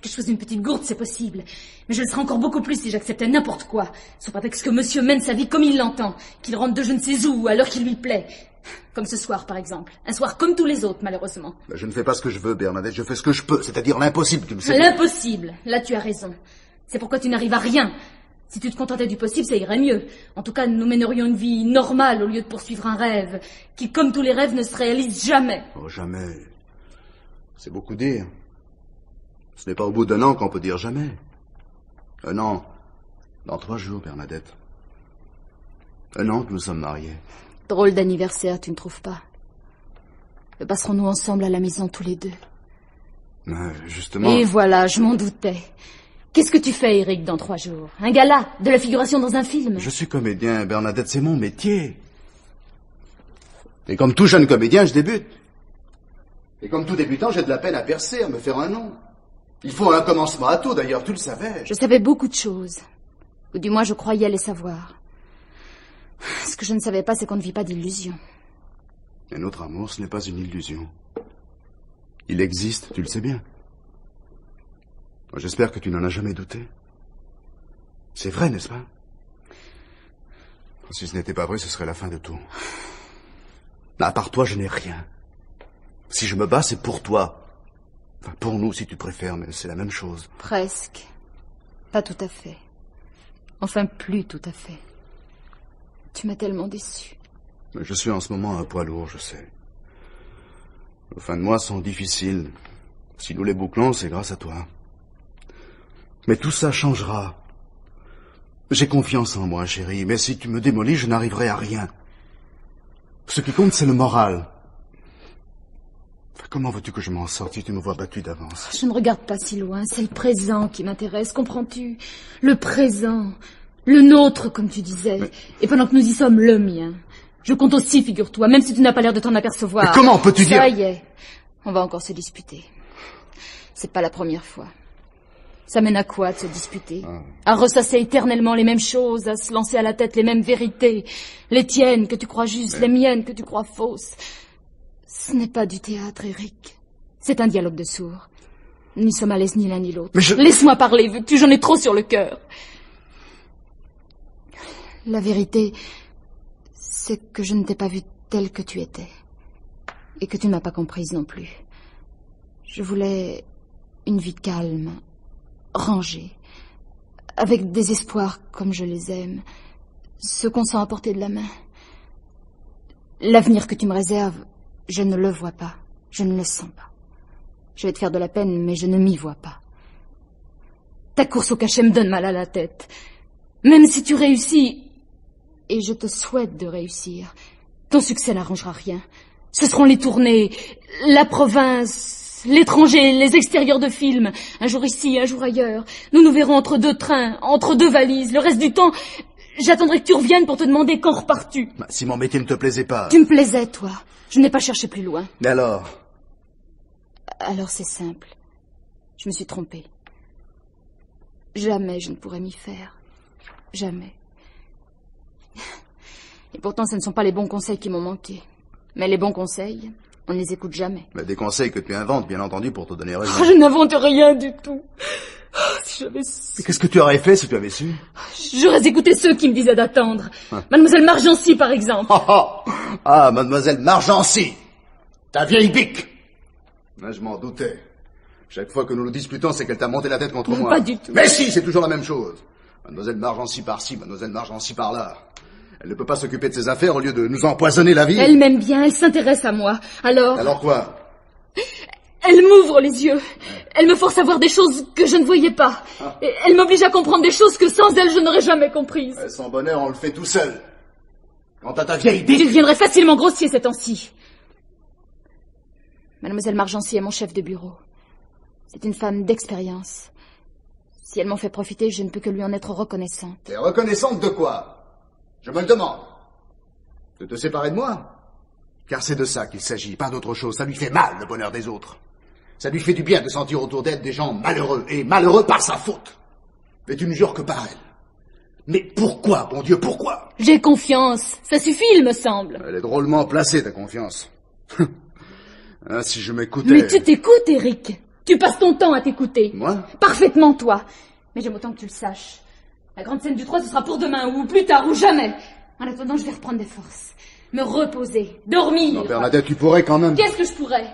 Que je fasse une petite gourde, c'est possible. Mais je le serais encore beaucoup plus si j'acceptais n'importe quoi, sous prétexte que monsieur mène sa vie comme il l'entend, qu'il rentre de je ne sais où, à l'heure qui lui plaît. Comme ce soir, par exemple. Un soir comme tous les autres, malheureusement. Ben, je ne fais pas ce que je veux, Bernadette, je fais ce que je peux, c'est-à-dire l'impossible, tu le sais. L'impossible. Là, tu as raison. C'est pourquoi tu n'arrives à rien. Si tu te contentais du possible, ça irait mieux. En tout cas, nous mènerions une vie normale au lieu de poursuivre un rêve, qui, comme tous les rêves, ne se réalise jamais. Oh, jamais. C'est beaucoup dire. Ce n'est pas au bout d'un an qu'on peut dire jamais. Un an. Dans trois jours, Bernadette. Un an que nous sommes mariés. Drôle d'anniversaire, tu ne trouves pas? Le passerons-nous ensemble à la maison tous les deux? Mais justement. Et voilà, je m'en doutais. Qu'est-ce que tu fais, Eric, dans trois jours? Un gala De la figuration dans un film? Je suis comédien, Bernadette, c'est mon métier. Et comme tout jeune comédien, je débute. Et comme tout débutant, j'ai de la peine à percer, à me faire un nom. Il faut un commencement à tout, d'ailleurs, tu le savais. Je savais beaucoup de choses. Ou du moins, je croyais les savoir. Ce que je ne savais pas, c'est qu'on ne vit pas d'illusions. Et notre amour, ce n'est pas une illusion. Il existe, tu le sais bien. J'espère que tu n'en as jamais douté. C'est vrai, n'est-ce pas? Si ce n'était pas vrai, ce serait la fin de tout. À part toi, je n'ai rien. Si je me bats, c'est pour toi. Enfin, pour nous, si tu préfères, mais c'est la même chose. Presque. Pas tout à fait. Enfin, plus tout à fait. Tu m'as tellement déçu. Mais je suis en ce moment un poids lourd, je sais. Les fins de mois sont difficiles. Si nous les bouclons, c'est grâce à toi. Mais tout ça changera. J'ai confiance en moi, chérie, mais si tu me démolis, je n'arriverai à rien. Ce qui compte, c'est le moral. Comment veux-tu que je m'en sorte si tu me vois battu d'avance? Je ne regarde pas si loin, c'est le présent qui m'intéresse, comprends-tu? Le présent. Le nôtre, comme tu disais. Et pendant que nous y sommes, le mien. Je compte aussi, figure-toi, même si tu n'as pas l'air de t'en apercevoir. Mais comment peux-tu dire Ça y est. On va encore se disputer. C'est pas la première fois. Ça mène à quoi de se disputer? À ressasser éternellement les mêmes choses, à se lancer à la tête les mêmes vérités. Les tiennes que tu crois justes, les miennes que tu crois fausses. Ce n'est pas du théâtre, Eric. C'est un dialogue de sourds. Nous n'y sommes à l'aise ni l'un ni l'autre. je- Laisse-moi parler, vu que tu j'en ai trop sur le cœur. La vérité, c'est que je ne t'ai pas vue telle que tu étais. Et que tu ne m'as pas comprise non plus. Je voulais une vie calme, rangée, avec des espoirs comme je les aime, ceux qu'on sent à portée de la main. L'avenir que tu me réserves, je ne le vois pas, je ne le sens pas. Je vais te faire de la peine, mais je ne m'y vois pas. Ta course au cachet me donne mal à la tête. Même si tu réussis, et je te souhaite de réussir, ton succès n'arrangera rien. Ce seront les tournées, la province, l'étranger, les extérieurs de films. Un jour ici, un jour ailleurs. Nous nous verrons entre deux trains, entre deux valises. Le reste du temps, j'attendrai que tu reviennes pour te demander quand repars-tu. Bah, Si mon métier ne te plaisait pas. Tu me plaisais, toi. Je n'ai pas cherché plus loin. Mais alors Alors c'est simple. Je me suis trompée. Jamais je ne pourrais m'y faire. Jamais. Et pourtant, ce ne sont pas les bons conseils qui m'ont manqué. Mais les bons conseils, on ne les écoute jamais. Mais des conseils que tu inventes, bien entendu, pour te donner raison. Oh, je n'invente rien du tout. Oh, si j'avais su. Mais qu'est-ce que tu aurais fait si tu avais su? J'aurais écouté ceux qui me disaient d'attendre. Mademoiselle Margency, par exemple. Ah, ah, ah, mademoiselle Margency Ta vieille bique Mais Je m'en doutais. Chaque fois que nous nous disputons, c'est qu'elle t'a monté la tête contre Non, moi. pas du tout. Mais si, c'est toujours la même chose. Mademoiselle Margency par-ci, mademoiselle Margency par-là. Elle ne peut pas s'occuper de ses affaires au lieu de nous empoisonner la vie. Elle m'aime bien, elle s'intéresse à moi. Alors, Alors quoi? Elle m'ouvre les yeux. Elle me force à voir des choses que je ne voyais pas. Et elle m'oblige à comprendre des choses que sans elle, je n'aurais jamais comprises. Euh, Son bonheur, on le fait tout seul. Quant à ta vieille Tu bique... deviendrais facilement grossier ces temps-ci. Mademoiselle Margency est mon chef de bureau. C'est une femme d'expérience. Si elle m'en fait profiter, je ne peux que lui en être reconnaissante. T'es reconnaissante de quoi? Je me le demande. De te séparer de moi? Car c'est de ça qu'il s'agit, pas d'autre chose. Ça lui fait mal, le bonheur des autres. Ça lui fait du bien de sentir autour d'elle des gens malheureux, et malheureux par sa faute. Mais tu ne jures que par elle. Mais pourquoi, bon Dieu, pourquoi? J'ai confiance. Ça suffit, il me semble. Elle est drôlement placée, ta confiance. Ah, si je m'écoutais... Mais tu t'écoutes, Eric. Tu passes ton temps à t'écouter. Moi? Parfaitement, toi. Mais j'aime autant que tu le saches. La grande scène du 3, ce sera pour demain, ou plus tard, ou jamais. En attendant, je vais reprendre des forces. Me reposer, dormir. Non, Bernadette, tu pourrais quand même... Qu'est-ce que je pourrais?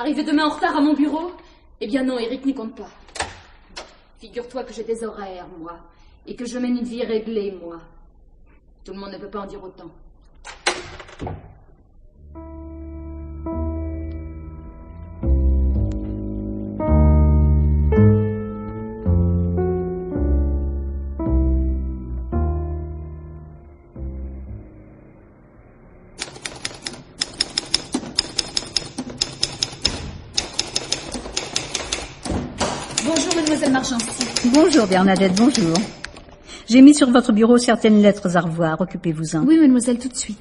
Arriver demain en retard à mon bureau? Eh bien non, Eric n'y compte pas. Figure-toi que j'ai des horaires, moi, et que je mène une vie réglée, moi. Tout le monde ne peut pas en dire autant. Bonjour Bernadette, bonjour. J'ai mis sur votre bureau certaines lettres à revoir, occupez-vous-en. Oui, mademoiselle, tout de suite.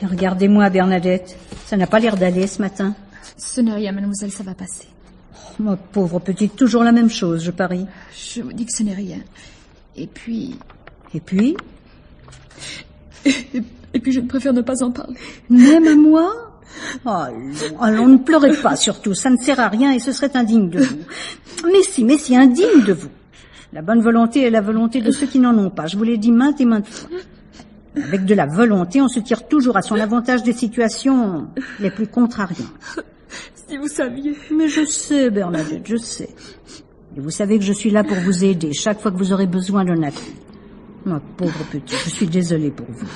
Regardez-moi Bernadette, ça n'a pas l'air d'aller ce matin. Ce n'est rien, mademoiselle, ça va passer. Oh, ma pauvre petite, toujours la même chose, je parie. Je vous dis que ce n'est rien. Et puis... Et puis? Et puis je préfère ne pas en parler. Même à moi? Allons, allons, ne pleurez pas surtout, ça ne sert à rien et ce serait indigne de vous. Mais si, mais si, indigne de vous. La bonne volonté est la volonté de ceux qui n'en ont pas, je vous l'ai dit maintes et maintes fois. Avec de la volonté, on se tire toujours à son avantage des situations les plus contrariantes. Si vous saviez. Mais je sais, Bernadette, je sais. Et vous savez que je suis là pour vous aider chaque fois que vous aurez besoin d'un appui. Ma pauvre petite, je suis désolée pour vous.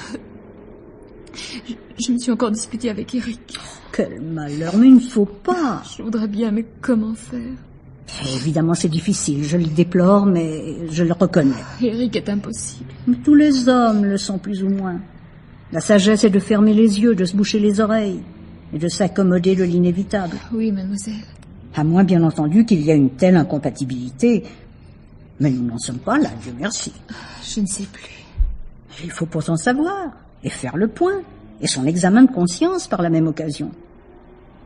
Je, je me suis encore disputée avec Eric. Quel malheur, mais il ne faut pas. Je voudrais bien, mais comment faire? Évidemment, c'est difficile, je le déplore, mais je le reconnais. Eric est impossible. Mais tous les hommes le sont plus ou moins. La sagesse est de fermer les yeux, de se boucher les oreilles et de s'accommoder de l'inévitable. Oui, mademoiselle. À moins, bien entendu, qu'il y ait une telle incompatibilité. Mais nous n'en sommes pas là, Dieu merci. Je ne sais plus. Il faut pourtant savoir et faire le point, et son examen de conscience par la même occasion.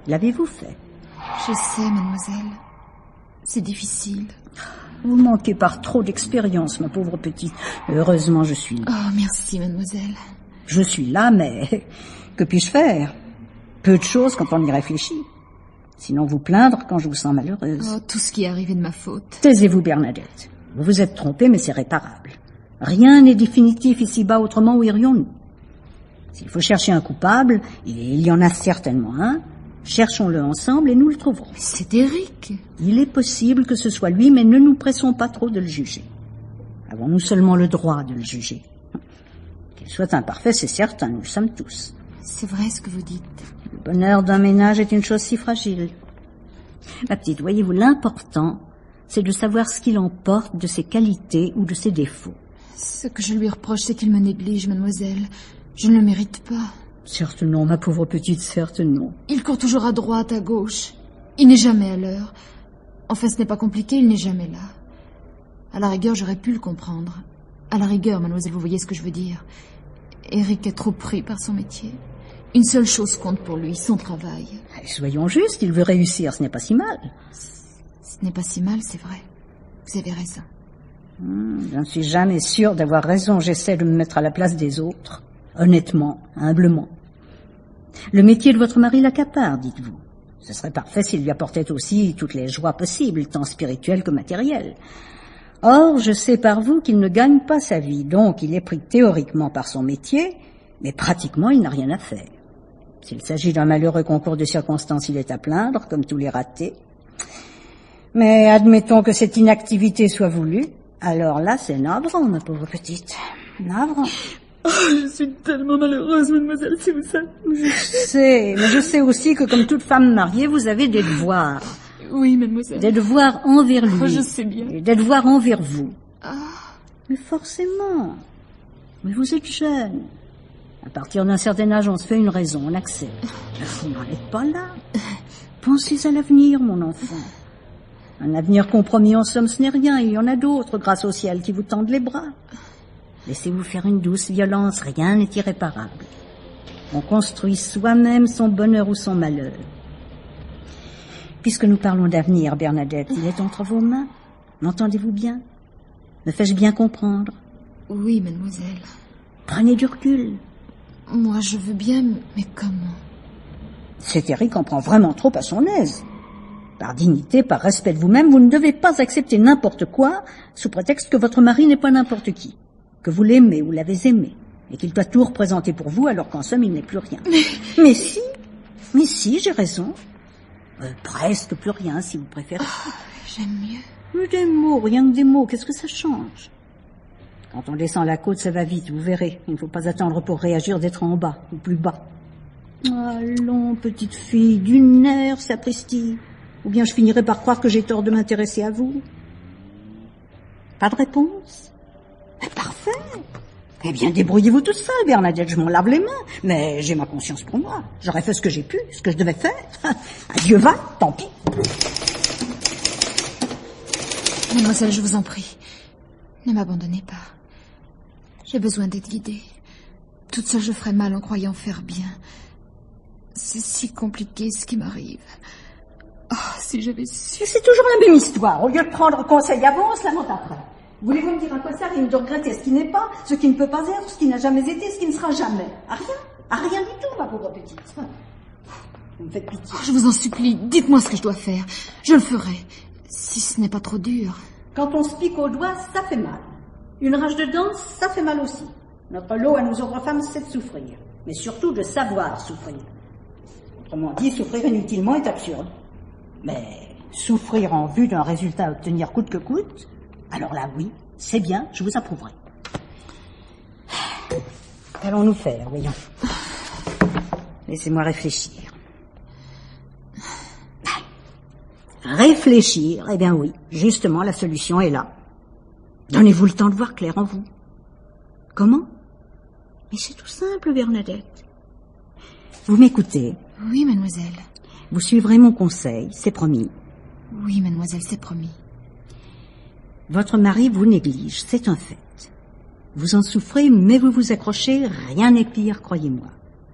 L'avez-vous fait? Je sais, mademoiselle. C'est difficile. Vous manquez par trop d'expérience, ma pauvre petite. Heureusement, je suis là. Oh, merci, mademoiselle. Je suis là, mais que puis-je faire? Peu de choses quand on y réfléchit. Sinon vous plaindre quand je vous sens malheureuse. Oh, tout ce qui est arrivé de ma faute. Taisez-vous, Bernadette. Vous vous êtes trompée, mais c'est réparable. Rien n'est définitif ici-bas, autrement où irions-nous? S'il faut chercher un coupable, et il y en a certainement un, cherchons-le ensemble et nous le trouverons. C'est Eric. Il est possible que ce soit lui, mais ne nous pressons pas trop de le juger. Avons-nous seulement le droit de le juger? Qu'il soit imparfait, c'est certain, nous le sommes tous. C'est vrai ce que vous dites. Le bonheur d'un ménage est une chose si fragile. Ma petite, voyez-vous, l'important, c'est de savoir ce qu'il emporte de ses qualités ou de ses défauts. Ce que je lui reproche, c'est qu'il me néglige, mademoiselle. Je ne le mérite pas. Certes non, ma pauvre petite, certes non. Il court toujours à droite, à gauche. Il n'est jamais à l'heure. Enfin, ce n'est pas compliqué, il n'est jamais là. À la rigueur, j'aurais pu le comprendre. À la rigueur, mademoiselle, vous voyez ce que je veux dire. Eric est trop pris par son métier. Une seule chose compte pour lui, son travail. Soyons justes, il veut réussir, ce n'est pas si mal. Ce n'est pas si mal, c'est vrai. Vous avez raison. Hmm, je ne suis jamais sûre d'avoir raison, j'essaie de me mettre à la place des autres. Honnêtement, humblement. Le métier de votre mari l'accapare, dites-vous. Ce serait parfait s'il lui apportait aussi toutes les joies possibles, tant spirituelles que matérielles. Or, je sais par vous qu'il ne gagne pas sa vie, donc il est pris théoriquement par son métier, mais pratiquement il n'a rien à faire. S'il s'agit d'un malheureux concours de circonstances, il est à plaindre, comme tous les ratés. Mais admettons que cette inactivité soit voulue, alors là, c'est navrant, ma pauvre petite. Navrant. Oh, je suis tellement malheureuse, mademoiselle, si vous savez. Je sais, mais je sais aussi que comme toute femme mariée, vous avez des devoirs. Oui, mademoiselle. Des devoirs envers lui. Oh, je sais bien. Et des devoirs envers vous. Ah, Mais forcément. Mais vous êtes jeune. À partir d'un certain âge, on se fait une raison, on accepte. Mais vous n'en êtes pas là. Pensez à l'avenir, mon enfant. Un avenir compromis en somme, ce n'est rien. Il y en a d'autres, grâce au ciel, qui vous tendent les bras. Laissez-vous faire une douce violence, rien n'est irréparable. On construit soi-même son bonheur ou son malheur. Puisque nous parlons d'avenir, Bernadette, il est entre vos mains. M'entendez-vous bien? Me fais-je bien comprendre? Oui, mademoiselle. Prenez du recul. Moi, je veux bien, mais comment? Cet Eric en prend vraiment trop à son aise. Par dignité, par respect de vous-même, vous ne devez pas accepter n'importe quoi sous prétexte que votre mari n'est pas n'importe qui, que vous l'aimez ou l'avez aimé, et qu'il doit tout représenter pour vous alors qu'en somme il n'est plus rien. Mais, si, mais si, j'ai raison. Euh, presque plus rien si vous préférez. J'aime mieux. Mais des mots, rien que des mots, qu'est-ce que ça change? Quand on descend la côte, ça va vite, vous verrez. Il ne faut pas attendre pour réagir d'être en bas ou plus bas. Allons, petite fille, d'une air, sapristi. Ou bien je finirai par croire que j'ai tort de m'intéresser à vous. Pas de réponse? Parfait. Eh bien, débrouillez-vous tout seul, Bernadette, je m'en lave les mains. Mais j'ai ma conscience pour moi. J'aurais fait ce que j'ai pu, ce que je devais faire. Adieu va, tant pis. Mademoiselle, je vous en prie, ne m'abandonnez pas. J'ai besoin d'être guidée. Toute seule, je ferais mal en croyant faire bien. C'est si compliqué ce qui m'arrive. Oh, si j'avais su. C'est toujours la même histoire. Au lieu de prendre conseil avant, on se lamente après. Voulez-vous me dire à quoi ça rime? De regretter ce qui n'est pas, ce qui ne peut pas être, ce qui n'a jamais été, ce qui ne sera jamais À rien À rien du tout, ma pauvre petite. Vous me faites pitié. Je vous en supplie, dites-moi ce que je dois faire. Je le ferai. Si ce n'est pas trop dur. Quand on se pique au doigt, ça fait mal. Une rage de dents, ça fait mal aussi. Notre lot à nous autres femmes, c'est de souffrir. Mais surtout de savoir souffrir. Autrement dit, souffrir inutilement est absurde. Mais souffrir en vue d'un résultat à obtenir coûte que coûte, alors là, oui, c'est bien, je vous approuverai. Qu'allons-nous faire, voyons Laissez-moi réfléchir. Réfléchir, eh bien oui, justement, la solution est là. Donnez-vous le temps de voir clair en vous. Comment? Mais c'est tout simple, Bernadette. Vous m'écoutez, Oui, mademoiselle. vous suivrez mon conseil, c'est promis. Oui, mademoiselle, c'est promis. Votre mari vous néglige, c'est un fait. Vous en souffrez, mais vous vous accrochez, rien n'est pire, croyez-moi.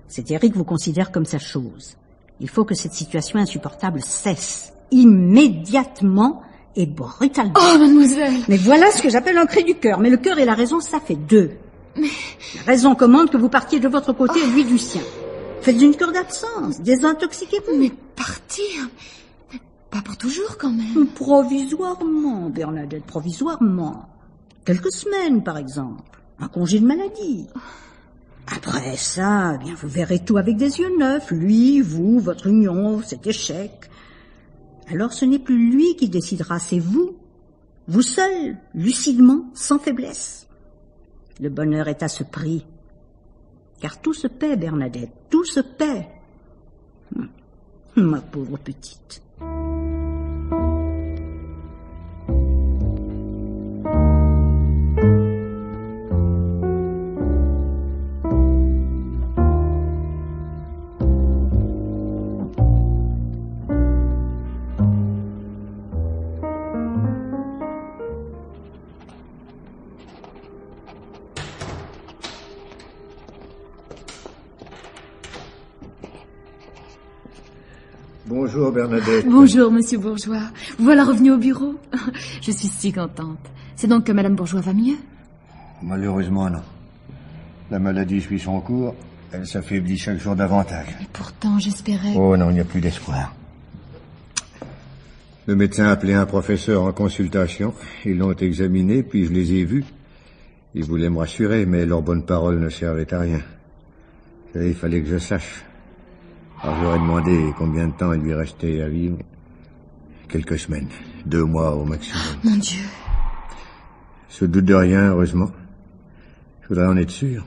C'est Eric vous considère comme sa chose. Il faut que cette situation insupportable cesse, immédiatement et brutalement. Oh, mademoiselle Mais voilà ce que j'appelle un cri du cœur. Mais le cœur et la raison, ça fait deux. La raison commande que vous partiez de votre côté et lui du sien. Faites une cure d'absence, désintoxiquez-vous. Mais partir Mais pas pour toujours, quand même. Provisoirement, Bernadette, provisoirement. Quelques semaines, par exemple. Un congé de maladie. Après ça, eh bien, vous verrez tout avec des yeux neufs. Lui, vous, votre union, cet échec. Alors ce n'est plus lui qui décidera, c'est vous. Vous seul, lucidement, sans faiblesse. Le bonheur est à ce prix. Car tout se paie, Bernadette, tout se paie. Hum, Ma pauvre petite. Bonjour Bernadette. Bonjour, monsieur Bourgeois. Vous voilà revenu au bureau Je suis si contente. C'est donc que madame Bourgeois va mieux? Malheureusement non. La maladie suit son cours. Elle s'affaiblit chaque jour davantage. Et pourtant, j'espérais... Oh non, il n'y a plus d'espoir. Le médecin a appelé un professeur en consultation. Ils l'ont examiné, puis je les ai vus. Ils voulaient me rassurer, mais leurs bonnes paroles ne servaient à rien. Et il fallait que je sache. Alors je leur ai demandé combien de temps il lui restait à vivre. Quelques semaines, deux mois au maximum. Mon Dieu. Se doute de rien, heureusement. Je voudrais en être sûr.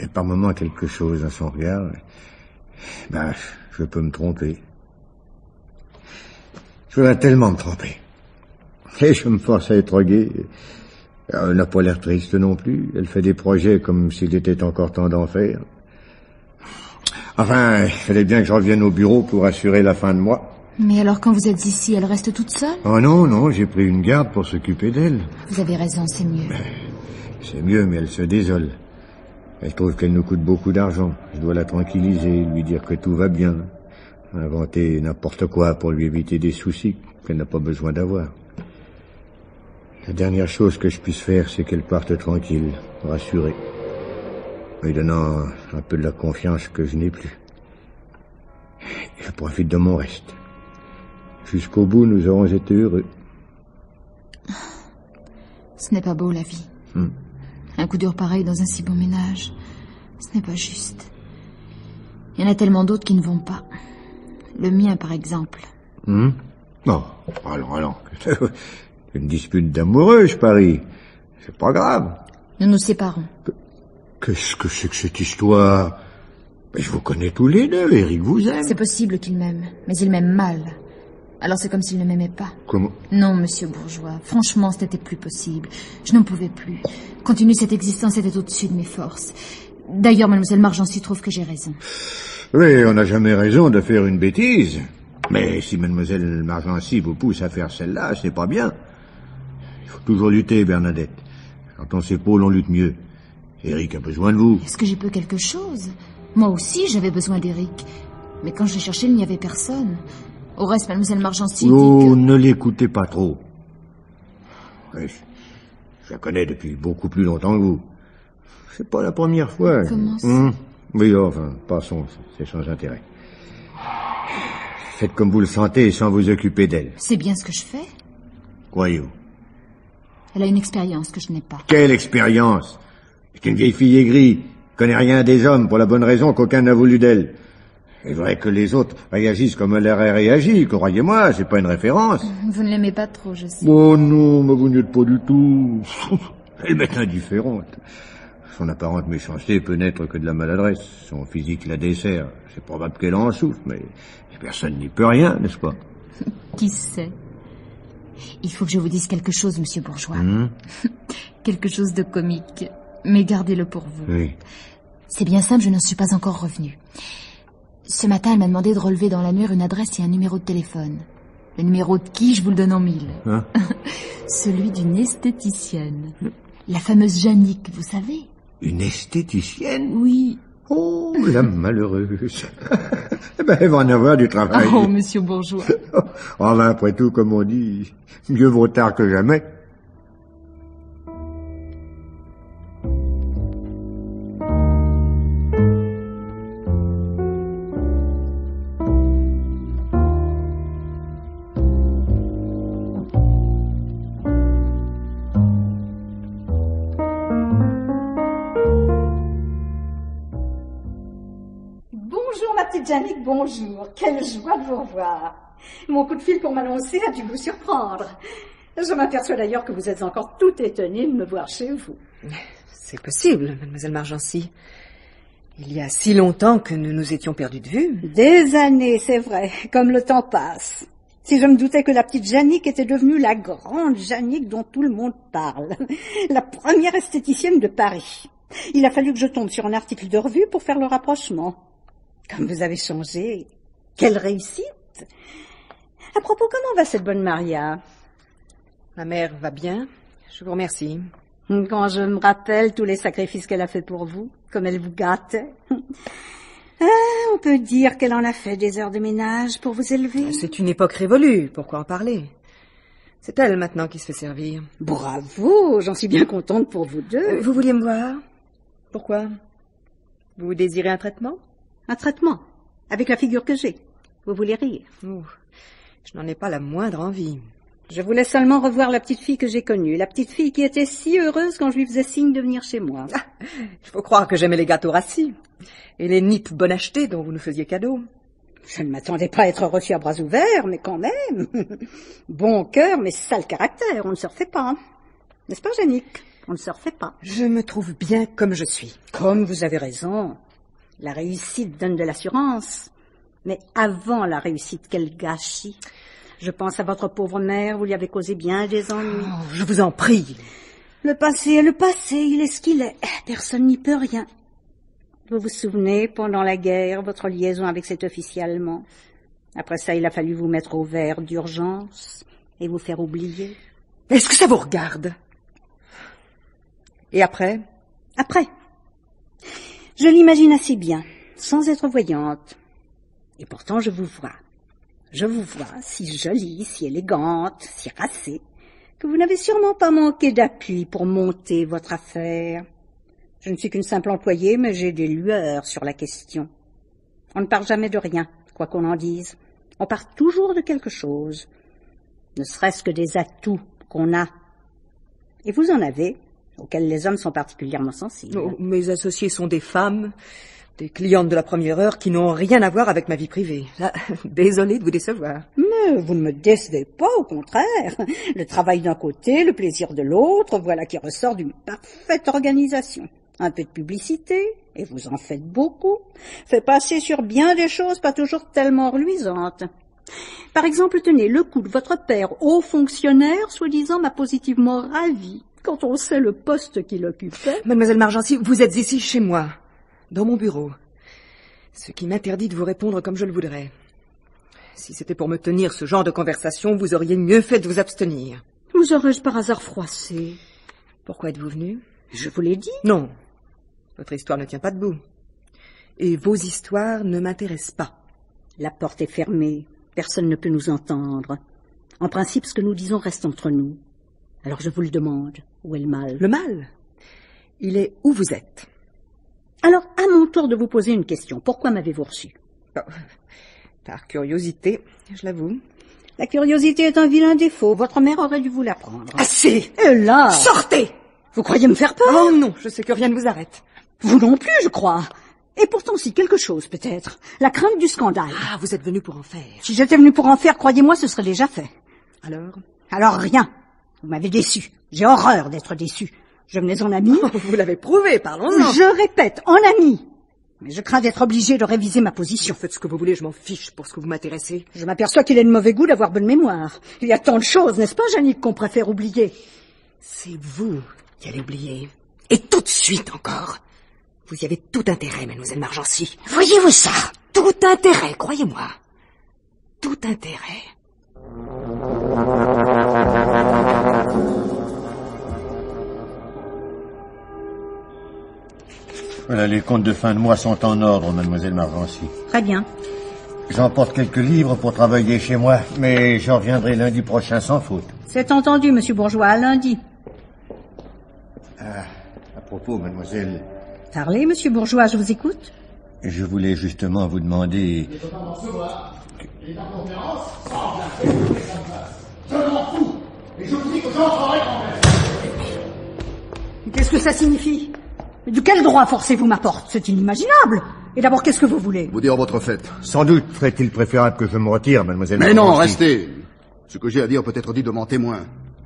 Et par moments, quelque chose dans son regard. Ben, je peux me tromper. Je voudrais tellement me tromper. Et je me force à être gai. Elle n'a pas l'air triste non plus. Elle fait des projets comme s'il était encore temps d'en faire. Enfin, il fallait bien que je revienne au bureau pour assurer la fin de mois. Mais alors, quand vous êtes ici, elle reste toute seule? Oh non, non, j'ai pris une garde pour s'occuper d'elle. Vous avez raison, c'est mieux. C'est mieux, mais elle se désole. Elle trouve qu'elle nous coûte beaucoup d'argent. Je dois la tranquilliser, lui dire que tout va bien. Inventer n'importe quoi pour lui éviter des soucis qu'elle n'a pas besoin d'avoir. La dernière chose que je puisse faire, c'est qu'elle parte tranquille, rassurée. Lui donnant un peu de la confiance que je n'ai plus. Je profite de mon reste. Jusqu'au bout, nous aurons été heureux. Ce n'est pas beau, la vie. Hmm. Un coup dur pareil dans un si beau ménage. Ce n'est pas juste. Il y en a tellement d'autres qui ne vont pas. Le mien, par exemple. Hmm Non, allons, allons. Une dispute d'amoureux, je parie. C'est pas grave. Nous nous séparons. Qu'est-ce que c'est que cette histoire? Mais je vous connais tous les deux, Eric vous aime. C'est possible qu'il m'aime, mais il m'aime mal. Alors c'est comme s'il ne m'aimait pas. Comment? Non, monsieur Bourgeois, franchement, ce n'était plus possible. Je n'en pouvais plus. Continuer cette existence était au-dessus de mes forces. D'ailleurs, mademoiselle Margency trouve que j'ai raison. Oui, on n'a jamais raison de faire une bêtise. Mais si mademoiselle Margency vous pousse à faire celle-là, c'est pas bien. Il faut toujours lutter, Bernadette. Quand on s'épaule, on lutte mieux. Eric a besoin de vous. Est-ce que j'ai peu quelque chose? Moi aussi, j'avais besoin d'Eric. Mais quand j'ai cherché, il n'y avait personne. Au reste, mademoiselle Margency Oh, dit que... ne l'écoutez pas trop. Oui, je, la connais depuis beaucoup plus longtemps que vous. C'est pas la première fois. Comment ça? Hum, Oui, enfin, passons, c'est sans intérêt. Faites comme vous le sentez sans vous occuper d'elle. C'est bien ce que je fais? Croyez-vous? Elle a une expérience que je n'ai pas. Quelle expérience? C'est une vieille fille aigrie, connaît rien des hommes pour la bonne raison qu'aucun n'a voulu d'elle. C'est vrai que les autres réagissent comme elle aurait réagi, croyez-moi, c'est pas une référence. Vous ne l'aimez pas trop, je sais. Oh non, mais vous n'êtes pas du tout. Elle m'est indifférente. Son apparente méchanceté peut n'être que de la maladresse. Son physique la dessert. C'est probable qu'elle en souffre, mais personne n'y peut rien, n'est-ce pas? Qui sait? Il faut que je vous dise quelque chose, monsieur Bourgeois. Hum? Quelque chose de comique. Mais gardez-le pour vous. Oui. C'est bien simple, je n'en suis pas encore revenue. Ce matin, elle m'a demandé de relever dans l'annuaire une adresse et un numéro de téléphone. Le numéro de qui, je vous le donne en mille. Hein Celui d'une esthéticienne. La fameuse Jannick, vous savez Une esthéticienne Oui. Oh, la malheureuse. Eh ben, elle va en avoir du travail. Oh, monsieur Bourgeois. Ben, après tout, comme on dit, mieux vaut tard que jamais. Bonjour. Quelle joie de vous revoir. Mon coup de fil pour m'annoncer a dû vous surprendre. Je m'aperçois d'ailleurs que vous êtes encore tout étonnée de me voir chez vous. C'est possible, mademoiselle Margency. Il y a si longtemps que nous nous étions perdus de vue. Des années, c'est vrai, comme le temps passe. Si je me doutais que la petite Jannick était devenue la grande Jannick dont tout le monde parle, la première esthéticienne de Paris. Il a fallu que je tombe sur un article de revue pour faire le rapprochement. Comme vous avez changé. Quelle réussite À propos, comment va cette bonne Maria? Ma mère va bien. Je vous remercie. Quand je me rappelle tous les sacrifices qu'elle a fait pour vous, comme elle vous gâtait. Ah, on peut dire qu'elle en a fait des heures de ménage pour vous élever. C'est une époque révolue. Pourquoi en parler? C'est elle maintenant qui se fait servir. Bravo, j'en suis bien contente pour vous deux. Euh, Vous vouliez me voir? Pourquoi? Vous désirez un traitement? Un traitement, avec la figure que j'ai. Vous voulez rire Je n'en ai pas la moindre envie. Je voulais seulement revoir la petite fille que j'ai connue, la petite fille qui était si heureuse quand je lui faisais signe de venir chez moi. Il faut croire que j'aimais les gâteaux rassis et les nippes bon achetés dont vous nous faisiez cadeau. Je ne m'attendais pas à être reçue à bras ouverts, mais quand même. Bon cœur, mais sale caractère, on ne se refait pas. N'est-ce pas, Jannick On ne se refait pas. Je me trouve bien comme je suis. Comme vous avez raison. La réussite donne de l'assurance. Mais avant la réussite, quel gâchis. Je pense à votre pauvre mère, vous lui avez causé bien des ennuis. Oh, je vous en prie. Le passé est le passé, il est ce qu'il est. Personne n'y peut rien. Vous vous souvenez, pendant la guerre, votre liaison avec cet officier allemand. Après ça, il a fallu vous mettre au vert d'urgence et vous faire oublier. Est-ce que ça vous regarde? Et après? Après, je l'imagine assez bien, sans être voyante. Et pourtant, je vous vois. Je vous vois si jolie, si élégante, si racée, que vous n'avez sûrement pas manqué d'appui pour monter votre affaire. Je ne suis qu'une simple employée, mais j'ai des lueurs sur la question. On ne parle jamais de rien, quoi qu'on en dise. On part toujours de quelque chose, ne serait-ce que des atouts qu'on a. Et vous en avez, auxquels les hommes sont particulièrement sensibles. Oh, mes associés sont des femmes, des clientes de la première heure qui n'ont rien à voir avec ma vie privée. Ah, désolée de vous décevoir. Mais vous ne me décevez pas, au contraire. Le travail d'un côté, le plaisir de l'autre, voilà qui ressort d'une parfaite organisation. Un peu de publicité, et vous en faites beaucoup, fait passer sur bien des choses pas toujours tellement reluisantes. Par exemple, tenez, le coup de votre père, haut fonctionnaire, soi-disant, m'a positivement ravi quand on sait le poste qu'il occupait. Mademoiselle Margency, vous êtes ici chez moi, dans mon bureau. Ce qui m'interdit de vous répondre comme je le voudrais. Si c'était pour me tenir ce genre de conversation, vous auriez mieux fait de vous abstenir. Vous aurais-je par hasard froissé? Pourquoi êtes-vous venu? Je vous l'ai dit. Non. Votre histoire ne tient pas debout. Et vos histoires ne m'intéressent pas. La porte est fermée. Personne ne peut nous entendre. En principe, ce que nous disons reste entre nous. Alors je vous le demande. Où est le mal? Le mal? Il est où vous êtes? Alors, à mon tour de vous poser une question. Pourquoi m'avez-vous reçu? Oh, Par curiosité, je l'avoue. La curiosité est un vilain défaut. Votre mère aurait dû vous l'apprendre. Assez Et là Sortez Vous croyez me faire peur? Oh non, je sais que rien ne vous arrête. Vous non plus, je crois. Et pourtant, si quelque chose, peut-être. La crainte du scandale. Ah, vous êtes venu pour en faire. Si j'étais venu pour en faire, croyez-moi, ce serait déjà fait. Alors? Alors rien. Vous m'avez déçu. J'ai horreur d'être déçu. Je venais en ami. Vous l'avez prouvé, parlons-en. Je répète, en ami. Mais je crains d'être obligé de réviser ma position. Faites ce que vous voulez, je m'en fiche pour ce que vous m'intéressez. Je m'aperçois qu'il est de mauvais goût d'avoir bonne mémoire. Il y a tant de choses, n'est-ce pas, Jannick, qu'on préfère oublier? C'est vous qui allez oublier. Et tout de suite encore. Vous y avez tout intérêt, mademoiselle Margency. Voyez-vous ça? Tout intérêt, croyez-moi. Tout intérêt. Voilà, les comptes de fin de mois sont en ordre, mademoiselle Marvancy. Très bien. J'emporte quelques livres pour travailler chez moi, mais j'en reviendrai lundi prochain sans faute. C'est entendu, monsieur Bourgeois, à lundi. À propos, mademoiselle, Parlez, monsieur Bourgeois, je vous écoute. je voulais justement vous demander... Qu'est-ce que ça signifie? De quel droit forcez-vous ma porte? C'est inimaginable. Et d'abord, qu'est-ce que vous voulez? Vous dire votre fête. Sans doute ferait-il préférable que je me retire, mademoiselle Mais non, restez. Ce que j'ai à dire peut être dit devant témoin.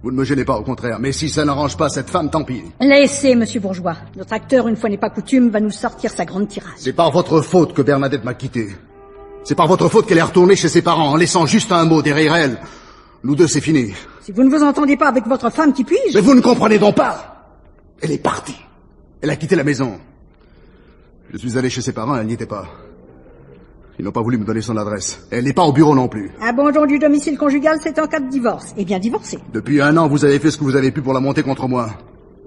Vous ne me gênez pas, au contraire. Mais si ça n'arrange pas cette femme, tant pis. Laissez, monsieur Bourgeois. Notre acteur, une fois n'est pas coutume, va nous sortir sa grande tirade. C'est par votre faute que Bernadette m'a quitté. C'est par votre faute qu'elle est retournée chez ses parents en laissant juste un mot derrière elle. Nous deux, c'est fini. Si vous ne vous entendez pas avec votre femme, qui puis-je? Mais vous ne comprenez donc pas Elle est partie. Elle a quitté la maison. Je suis allé chez ses parents, elle n'y était pas. Ils n'ont pas voulu me donner son adresse. Elle n'est pas au bureau non plus. Abandon du domicile conjugal, c'est en cas de divorce. Eh bien, divorcé. Depuis un an, vous avez fait ce que vous avez pu pour la monter contre moi.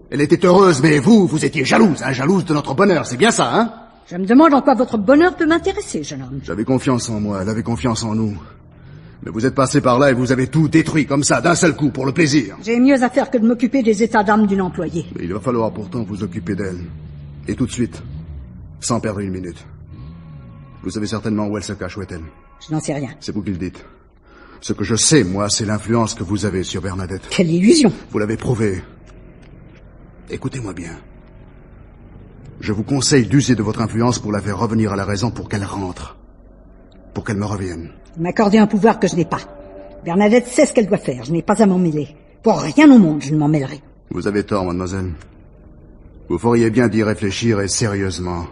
Elle était heureuse, mais vous, vous étiez jalouse, hein, jalouse de notre bonheur, c'est bien ça, hein? Je me demande en quoi votre bonheur peut m'intéresser, jeune homme. J'avais confiance en moi, elle avait confiance en nous. Mais vous êtes passé par là et vous avez tout détruit comme ça, d'un seul coup, pour le plaisir. J'ai mieux à faire que de m'occuper des états d'âme d'une employée. Mais il va falloir pourtant vous occuper d'elle. Et tout de suite. Sans perdre une minute. Vous savez certainement où elle se cache, où est-elle Je n'en sais rien. C'est vous qui le dites. Ce que je sais, moi, c'est l'influence que vous avez sur Bernadette. Quelle illusion Vous l'avez prouvé. Écoutez-moi bien. Je vous conseille d'user de votre influence pour la faire revenir à la raison pour qu'elle rentre. Pour qu'elle me revienne. Vous m'accordez un pouvoir que je n'ai pas. Bernadette sait ce qu'elle doit faire, je n'ai pas à m'en mêler. Pour rien au monde, je ne m'en mêlerai. Vous avez tort, mademoiselle. Vous feriez bien d'y réfléchir et sérieusement.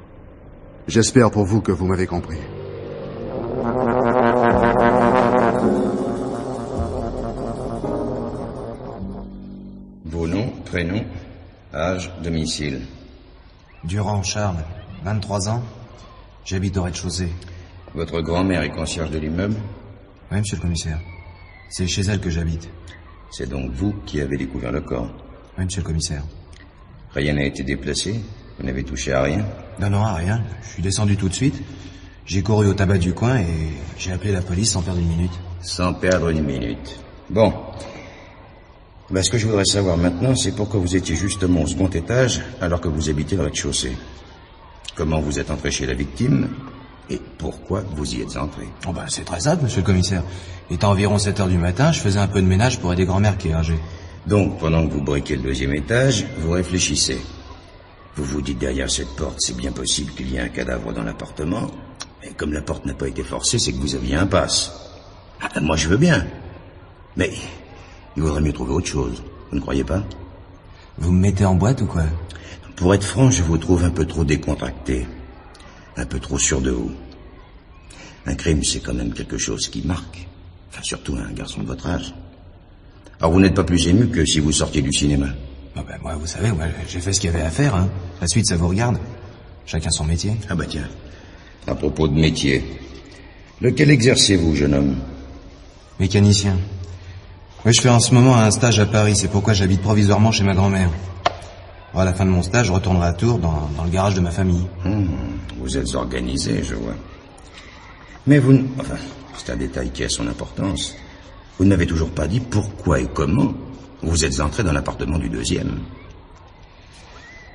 J'espère pour vous que vous m'avez compris. Vos noms, prénoms, âge, domicile. Durand Charles, 23 ans. J'habite au rez-de-chaussée. Votre grand-mère est concierge de l'immeuble. Oui, monsieur le commissaire. C'est chez elle que j'habite. C'est donc vous qui avez découvert le corps. Oui, monsieur le commissaire. Rien n'a été déplacé. Vous n'avez touché à rien. Non, non, rien. Je suis descendu tout de suite. J'ai couru au tabac du coin et j'ai appelé la police sans perdre une minute. Sans perdre une minute. Bon. Ben, ce que je voudrais savoir maintenant, c'est pourquoi vous étiez justement au second étage alors que vous habitez le rez-de-chaussée. Comment vous êtes entré chez la victime et pourquoi vous y êtes entré? Oh ben, c'est très simple, monsieur le commissaire. Il était environ 7 heures du matin, je faisais un peu de ménage pour aider grand-mère qui est âgée. Donc, pendant que vous briquez le deuxième étage, vous réfléchissez. Vous vous dites derrière cette porte, c'est bien possible qu'il y ait un cadavre dans l'appartement. Et comme la porte n'a pas été forcée, c'est que vous aviez un passe. Ah, moi, je veux bien. Mais il vaudrait mieux trouver autre chose. Vous ne croyez pas? Vous me mettez en boîte ou quoi? Pour être franc, je vous trouve un peu trop décontracté. Un peu trop sûr de vous. Un crime, c'est quand même quelque chose qui marque. Enfin, surtout un garçon de votre âge. Alors, vous n'êtes pas plus ému que si vous sortiez du cinéma. Ah ben, moi, vous savez, moi, j'ai fait ce qu'il y avait à faire. Hein. La suite, ça vous regarde. Chacun son métier. Ah bah tiens. À propos de métier. Lequel exercez-vous, jeune homme? Mécanicien. Oui, je fais en ce moment un stage à Paris. C'est pourquoi j'habite provisoirement chez ma grand-mère. À la fin de mon stage, je retournerai à Tours, dans, dans le garage de ma famille. Hmm, vous êtes organisé, je vois. Mais vous... n- Enfin, c'est un détail qui a son importance. Vous n'avez toujours pas dit pourquoi et comment vous êtes entré dans l'appartement du deuxième.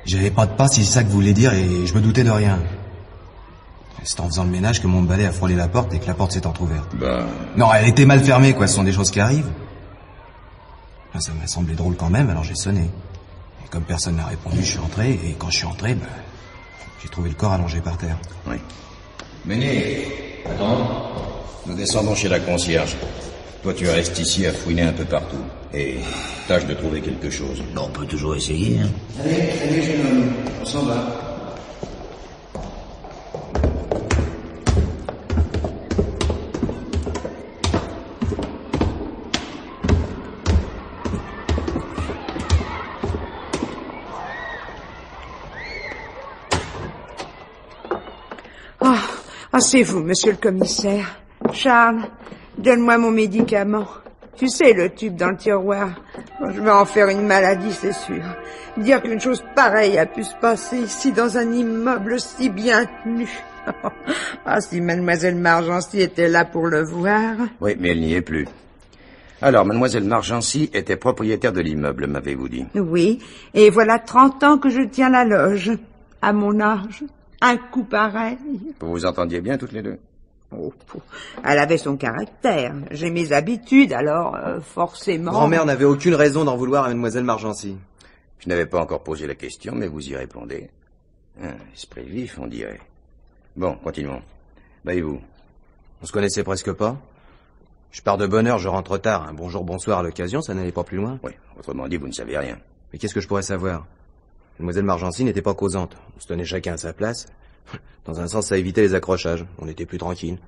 J'avais pas de passe, si c'est ça que vous voulez dire, et je me doutais de rien. C'est en faisant le ménage que mon balai a frôlé la porte et que la porte s'est entrouverte. Bah, Non, elle était mal fermée, quoi. Ce sont des choses qui arrivent. Ça m'a semblé drôle quand même, alors j'ai sonné. Et comme personne n'a répondu, je suis entré, et quand je suis entré, ben, j'ai trouvé le corps allongé par terre. oui. Menez, attends. Nous descendons chez la concierge. Toi, tu restes ici à fouiner un peu partout. Et tâche de trouver quelque chose. On peut toujours essayer. Hein. Allez, allez, jeune homme, on s'en va. Ah, c'est vous, monsieur le commissaire. Charles, donne-moi mon médicament. Tu sais, le tube dans le tiroir. Je vais en faire une maladie, c'est sûr. Dire qu'une chose pareille a pu se passer ici dans un immeuble si bien tenu. ah, si mademoiselle Margency était là pour le voir. Oui, mais elle n'y est plus. Alors, mademoiselle Margency était propriétaire de l'immeuble, m'avez-vous dit? Oui, et voilà trente ans que je tiens la loge. À mon âge, un coup pareil. Vous vous entendiez bien toutes les deux Oh, pou- elle avait son caractère. J'ai mes habitudes, alors euh, forcément. Grand-mère n'avait aucune raison d'en vouloir à mademoiselle Margency. Je n'avais pas encore posé la question, mais vous y répondez. Un esprit vif, on dirait. Bon, continuons. Bah et vous On se connaissait presque pas. Je pars de bonne heure, je rentre tard. Un bonjour, bonsoir à l'occasion, ça n'allait pas plus loin. Oui, autrement dit, vous ne savez rien. Mais qu'est-ce que je pourrais savoir? Mademoiselle Margency n'était pas causante. On se tenait chacun à sa place. Dans un sens, ça évitait les accrochages. On était plus tranquille.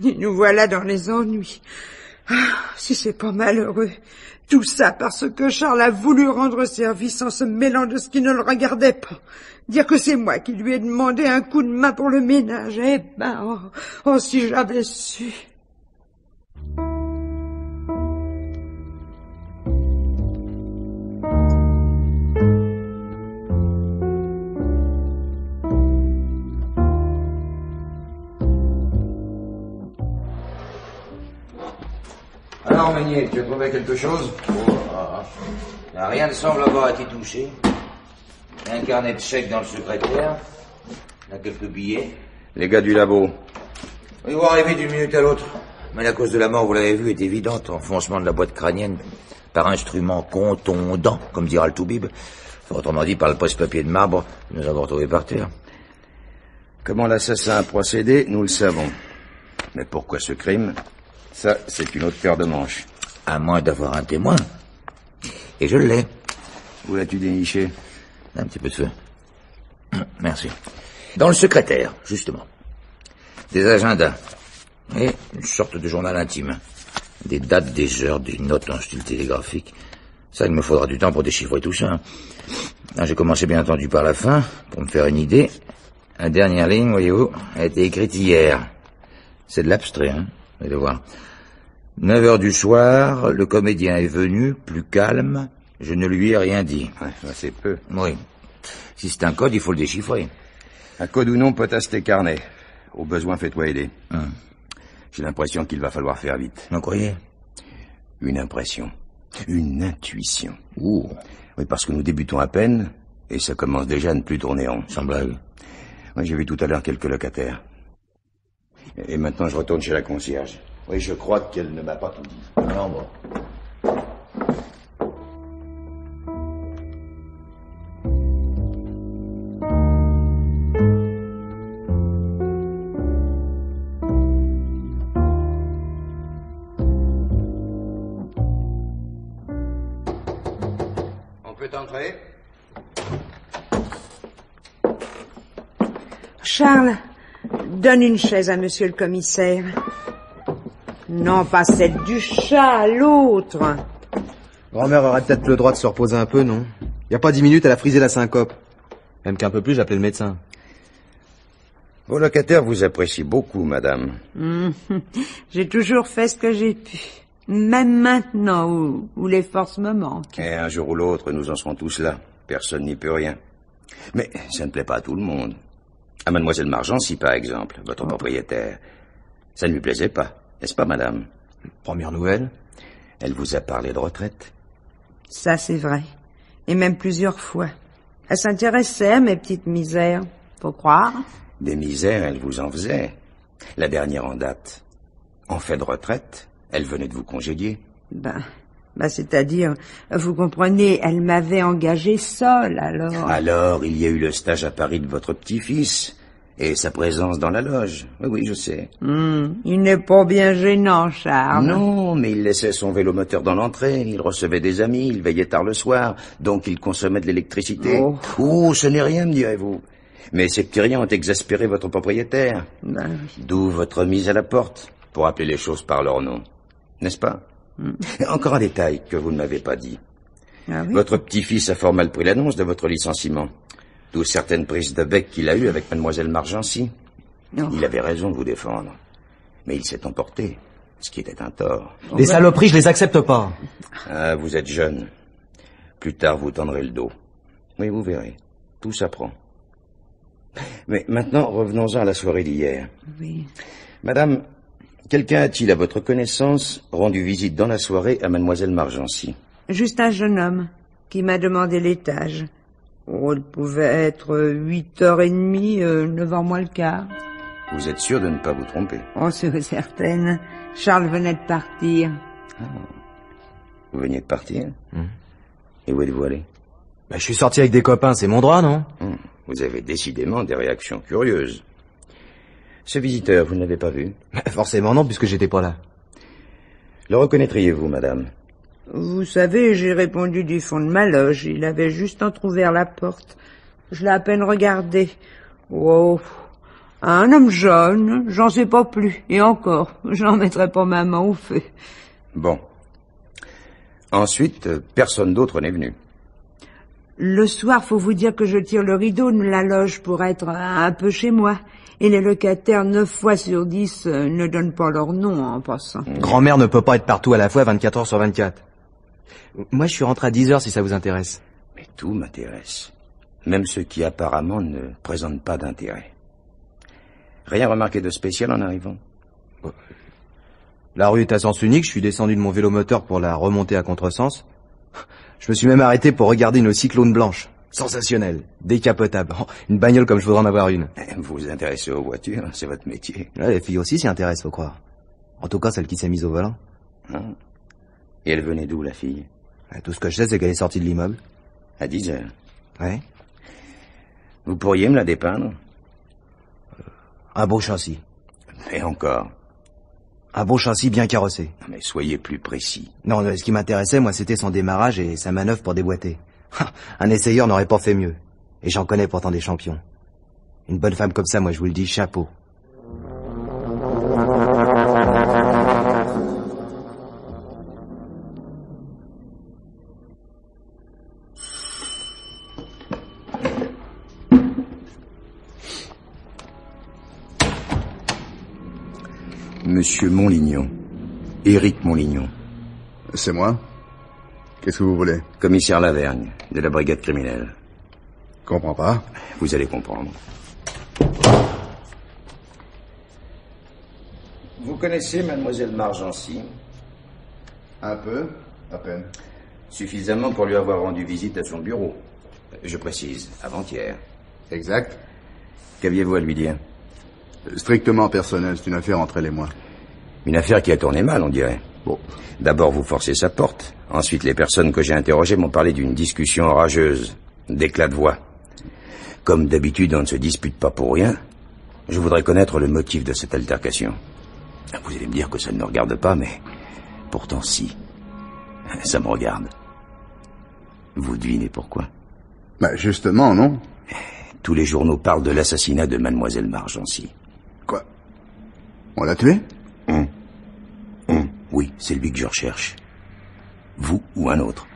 Nous voilà dans les ennuis. Ah, si c'est pas malheureux. Tout ça parce que Charles a voulu rendre service en se mêlant de ce qui ne le regardait pas. Dire que c'est moi qui lui ai demandé un coup de main pour le ménage. Eh ben, oh, oh, si j'avais su. Tu as trouvé quelque chose Ah, Rien ne semble avoir été touché. Il y a un carnet de chèques dans le secrétaire. Il y a quelques billets. Les gars du labo, Ils vont arriver d'une minute à l'autre. Mais la cause de la mort, vous l'avez vu, est évidente. Enfoncement de la boîte crânienne par instrument contondant, comme dira le Toubib. Autrement dit, par le presse-papier de marbre que nous avons retrouvé par terre. comment l'assassin a procédé, nous le savons. Mais pourquoi ce crime? Ça, c'est une autre paire de manches. À moins d'avoir un témoin. Et je l'ai. Où l'as-tu déniché? Un petit peu de feu. Merci. Dans le secrétaire, justement. Des agendas. Et une sorte de journal intime. Des dates, des heures, des notes en style télégraphique. Ça, il me faudra du temps pour déchiffrer tout ça. Ah, J'ai commencé bien entendu par la fin, pour me faire une idée. La dernière ligne, voyez-vous, a été écrite hier. C'est de l'abstrait, hein, vous allez voir. 9 heures du soir, le comédien est venu, plus calme. Je ne lui ai rien dit. Ouais, c'est peu. Oui. Si c'est un code, il faut le déchiffrer. Un code ou non, potasse tes carnets. Au besoin, fais-toi aider. Hum. J'ai l'impression qu'il va falloir faire vite. Vous croyez? Une impression. Une intuition. Ouh. Oui, parce que nous débutons à peine, et ça commence déjà à ne plus tourner rond. Sans blague. Oui, j'ai vu tout à l'heure quelques locataires. Et maintenant, je retourne chez la concierge. Oui, je crois qu'elle ne m'a pas tout dit. Non, bon. Donne une chaise à monsieur le commissaire. Non, pas celle du chat, l'autre. Grand-mère aurait peut-être le droit de se reposer un peu, non? Il y a pas dix minutes, elle a frisé la syncope. Même qu'un peu plus, j'appelais le médecin. Vos locataires vous apprécient beaucoup, madame. Hum, J'ai toujours fait ce que j'ai pu. Même maintenant où, où les forces me manquent. Et un jour ou l'autre, nous en serons tous là. Personne n'y peut rien. Mais ça ne plaît pas à tout le monde. À mademoiselle Margency, par exemple, votre propriétaire. Ça ne lui plaisait pas, n'est-ce pas, madame? Première nouvelle Elle vous a parlé de retraite Ça, c'est vrai. Et même plusieurs fois. Elle s'intéressait à mes petites misères. Faut croire. Des misères, elle vous en faisait. La dernière en date. En fait de retraite, elle venait de vous congédier. Ben, ben c'est-à-dire, vous comprenez, elle m'avait engagé seule, alors. Alors, il y a eu le stage à Paris de votre petit-fils et sa présence dans la loge. Oui, oui, je sais. Hum, il n'est pas bien gênant, Charles. Non, mais il laissait son vélomoteur dans l'entrée, il recevait des amis, il veillait tard le soir, donc il consommait de l'électricité. Oh. Oh, ce n'est rien, me direz-vous. Mais ces petits riens ont exaspéré votre propriétaire. Ben oui. D'où votre mise à la porte, pour appeler les choses par leur nom. N'est-ce pas? Encore un détail que vous ne m'avez pas dit. Ah oui? Votre petit-fils a fort mal pris l'annonce de votre licenciement. D'où certaines prises de bec qu'il a eues avec mademoiselle Margency. Non. Il avait raison de vous défendre. Mais il s'est emporté, ce qui était un tort. Les saloperies, je les accepte pas. Ah, vous êtes jeune. Plus tard, vous tendrez le dos. Oui, vous verrez. Tout s'apprend. Mais maintenant, revenons-en à la soirée d'hier. Oui. Madame, quelqu'un a-t-il, à votre connaissance, rendu visite dans la soirée à mademoiselle Margency? Juste un jeune homme qui m'a demandé l'étage. Oh, il pouvait être huit heures et demie, euh, neuf heures moins le quart. Vous êtes sûr de ne pas vous tromper? Oh, c'est certaine. Charles venait de partir. Vous veniez de partir? Hmm. Et où êtes-vous allé? Bah, je suis sorti avec des copains, c'est mon droit, non? Hmm, Vous avez décidément des réactions curieuses. Ce visiteur, vous ne l'avez pas vu Forcément non, puisque j'étais pas là. Le reconnaîtriez-vous, madame? Vous savez, j'ai répondu du fond de ma loge. Il avait juste entr'ouvert la porte. Je l'ai à peine regardé. Oh, un homme jeune, j'en sais pas plus. Et encore, j'en mettrai pas ma main au feu. Bon. Ensuite, personne d'autre n'est venu. Le soir, faut vous dire que je tire le rideau de la loge pour être un peu chez moi. Et les locataires, neuf fois sur dix, euh, ne donnent pas leur nom en passant. Grand-mère ne peut pas être partout à la fois 24 heures sur 24. Moi, je suis rentré à 10 heures si ça vous intéresse. Mais tout m'intéresse. Même ceux qui apparemment ne présentent pas d'intérêt. Rien remarqué de spécial en arrivant La rue est à sens unique, je suis descendu de mon vélomoteur pour la remonter à contresens. Je me suis même arrêté pour regarder une cyclone blanche. Sensationnelle, décapotable. Oh, une bagnole comme je voudrais en avoir une. Vous vous intéressez aux voitures, c'est votre métier. Ouais, les filles aussi s'y intéressent, faut croire. En tout cas, celle qui s'est mise au volant. Hein? Et elle venait d'où, la fille? Ouais, Tout ce que je sais, c'est qu'elle est sortie de l'immeuble. À 10 heures. Ouais. Vous pourriez me la dépeindre? Un beau châssis. Et encore. Un beau châssis bien carrossé. Non, Mais soyez plus précis. Non, ce qui m'intéressait, moi, c'était son démarrage et sa manœuvre pour déboîter. Un essayeur n'aurait pas fait mieux. Et j'en connais pourtant des champions. Une bonne femme comme ça, moi, je vous le dis, chapeau. Monsieur Montlignon. Éric Montlignon. C'est moi? Qu'est-ce que vous voulez? Commissaire Lavergne, de la brigade criminelle. Comprends pas. Vous allez comprendre. Vous connaissez mademoiselle Margency? Un peu À peine. Suffisamment pour lui avoir rendu visite à son bureau. Je précise, avant-hier. Exact. Qu'aviez-vous à lui dire? Strictement personnel, c'est une affaire entre elle et moi. Une affaire qui a tourné mal, on dirait. Bon. D'abord, vous forcez sa porte. Ensuite, les personnes que j'ai interrogées m'ont parlé d'une discussion orageuse, d'éclat de voix. Comme d'habitude, on ne se dispute pas pour rien. Je voudrais connaître le motif de cette altercation. Vous allez me dire que ça ne me regarde pas, mais pourtant si. Ça me regarde. Vous devinez pourquoi? Bah justement, non Tous les journaux parlent de l'assassinat de mademoiselle Margency. Quoi? On l'a tué. Oui, c'est lui que je recherche. Vous ou un autre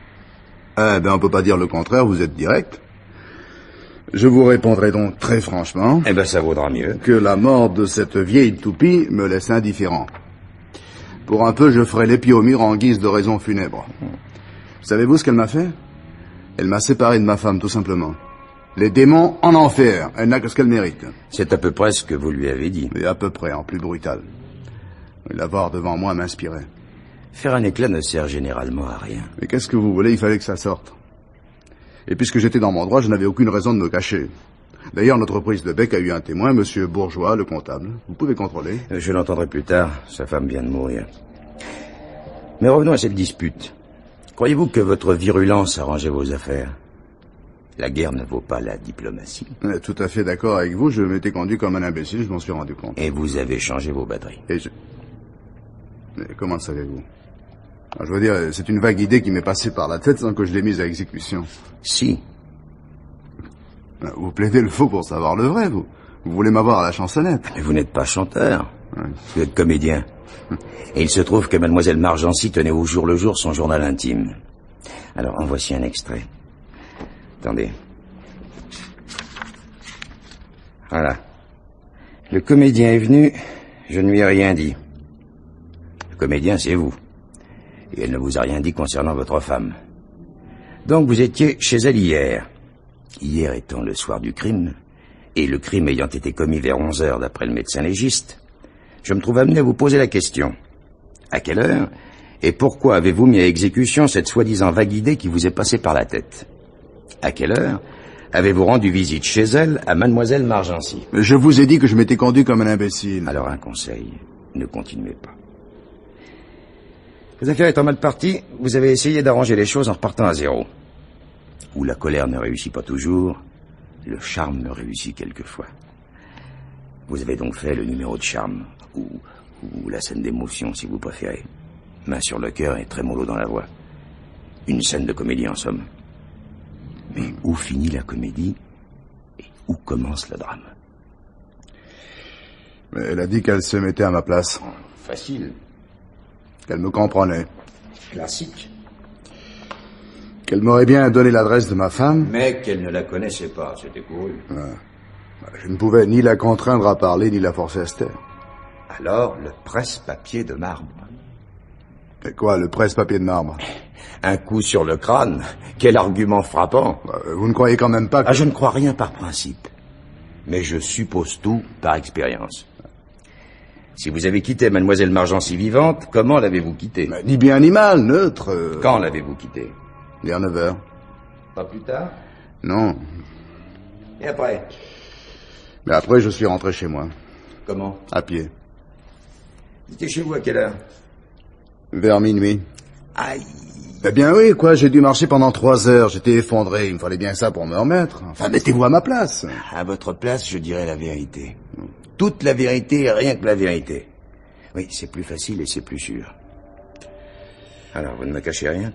Eh ben, on peut pas dire le contraire, vous êtes direct. Je vous répondrai donc très franchement Eh ben, ça vaudra mieux. que la mort de cette vieille toupie me laisse indifférent. Pour un peu, je ferai l'épi au mur en guise de raison funèbre. Savez-vous ce qu'elle m'a fait? Elle m'a séparé de ma femme, tout simplement. Les démons en enfer, elle n'a que ce qu'elle mérite. C'est à peu près ce que vous lui avez dit. Et à peu près, en plus brutal. L'avoir devant moi m'inspirait. Faire un éclat ne sert généralement à rien. Mais qu'est-ce que vous voulez? Il fallait que ça sorte. Et puisque j'étais dans mon droit, je n'avais aucune raison de me cacher. D'ailleurs, notre prise de bec a eu un témoin, Monsieur Bourgeois, le comptable. Vous pouvez contrôler. Je l'entendrai plus tard. Sa femme vient de mourir. Mais revenons à cette dispute. Croyez-vous que votre virulence arrangeait vos affaires? La guerre ne vaut pas la diplomatie. Euh, Tout à fait d'accord avec vous, je m'étais conduit comme un imbécile, je m'en suis rendu compte. Et vous avez changé vos batteries. Et je... Mais comment le savez-vous? Je veux dire, c'est une vague idée qui m'est passée par la tête sans que je l'ai mise à exécution. Si. Vous plaidez le faux pour savoir le vrai, vous. Vous voulez m'avoir à la chansonnette. Mais vous n'êtes pas chanteur. Vous êtes comédien. Et il se trouve que mademoiselle Margency tenait au jour le jour son journal intime. Alors, en voici un extrait. Attendez. Voilà. Le comédien est venu, je ne lui ai rien dit. Le comédien, c'est vous. Et elle ne vous a rien dit concernant votre femme. Donc vous étiez chez elle hier. Hier étant le soir du crime, et le crime ayant été commis vers 11 heures d'après le médecin légiste, je me trouve amené à vous poser la question. À quelle heure et pourquoi avez-vous mis à exécution cette soi-disant vague idée qui vous est passée par la tête? À quelle heure avez-vous rendu visite chez elle à mademoiselle Margency? Je vous ai dit que je m'étais conduit comme un imbécile. Alors un conseil, ne continuez pas. Vos affaires étant mal parties, vous avez essayé d'arranger les choses en repartant à zéro. Où la colère ne réussit pas toujours, le charme me réussit quelquefois. Vous avez donc fait le numéro de charme, ou, ou la scène d'émotion si vous préférez. Main sur le cœur et très mollo dans la voix. Une scène de comédie en somme. Mais où finit la comédie et où commence le drame? Mais elle a dit qu'elle se mettait à ma place, Facile, qu'elle me comprenait, classique. qu'elle m'aurait bien donné l'adresse de ma femme. Mais qu'elle ne la connaissait pas, c'était couru. Je ne pouvais ni la contraindre à parler, ni la forcer à se taire. Alors, le presse-papier de marbre. Et quoi, le presse-papier de marbre? Un coup sur le crâne. Quel argument frappant. Euh, Vous ne croyez quand même pas que... Ah, je ne crois rien par principe. Mais je suppose tout par expérience. Si vous avez quitté mademoiselle Margency vivante, comment l'avez-vous quittée Bah, Ni bien ni mal, neutre. euh, Quand l'avez-vous quittée Vers 9 heures. Pas plus tard Non. Et après Mais après, je suis rentré chez moi, Comment à pied. Vous étiez chez vous à quelle heure Vers minuit. Aïe Eh bien oui, quoi, j'ai dû marcher pendant trois heures, j'étais effondré, il me fallait bien ça pour me remettre. Enfin, mettez-vous à ma place. À votre place, je dirais la vérité. Toute la vérité et rien que la vérité. Oui, c'est plus facile et c'est plus sûr. Alors, vous ne me cachez rien?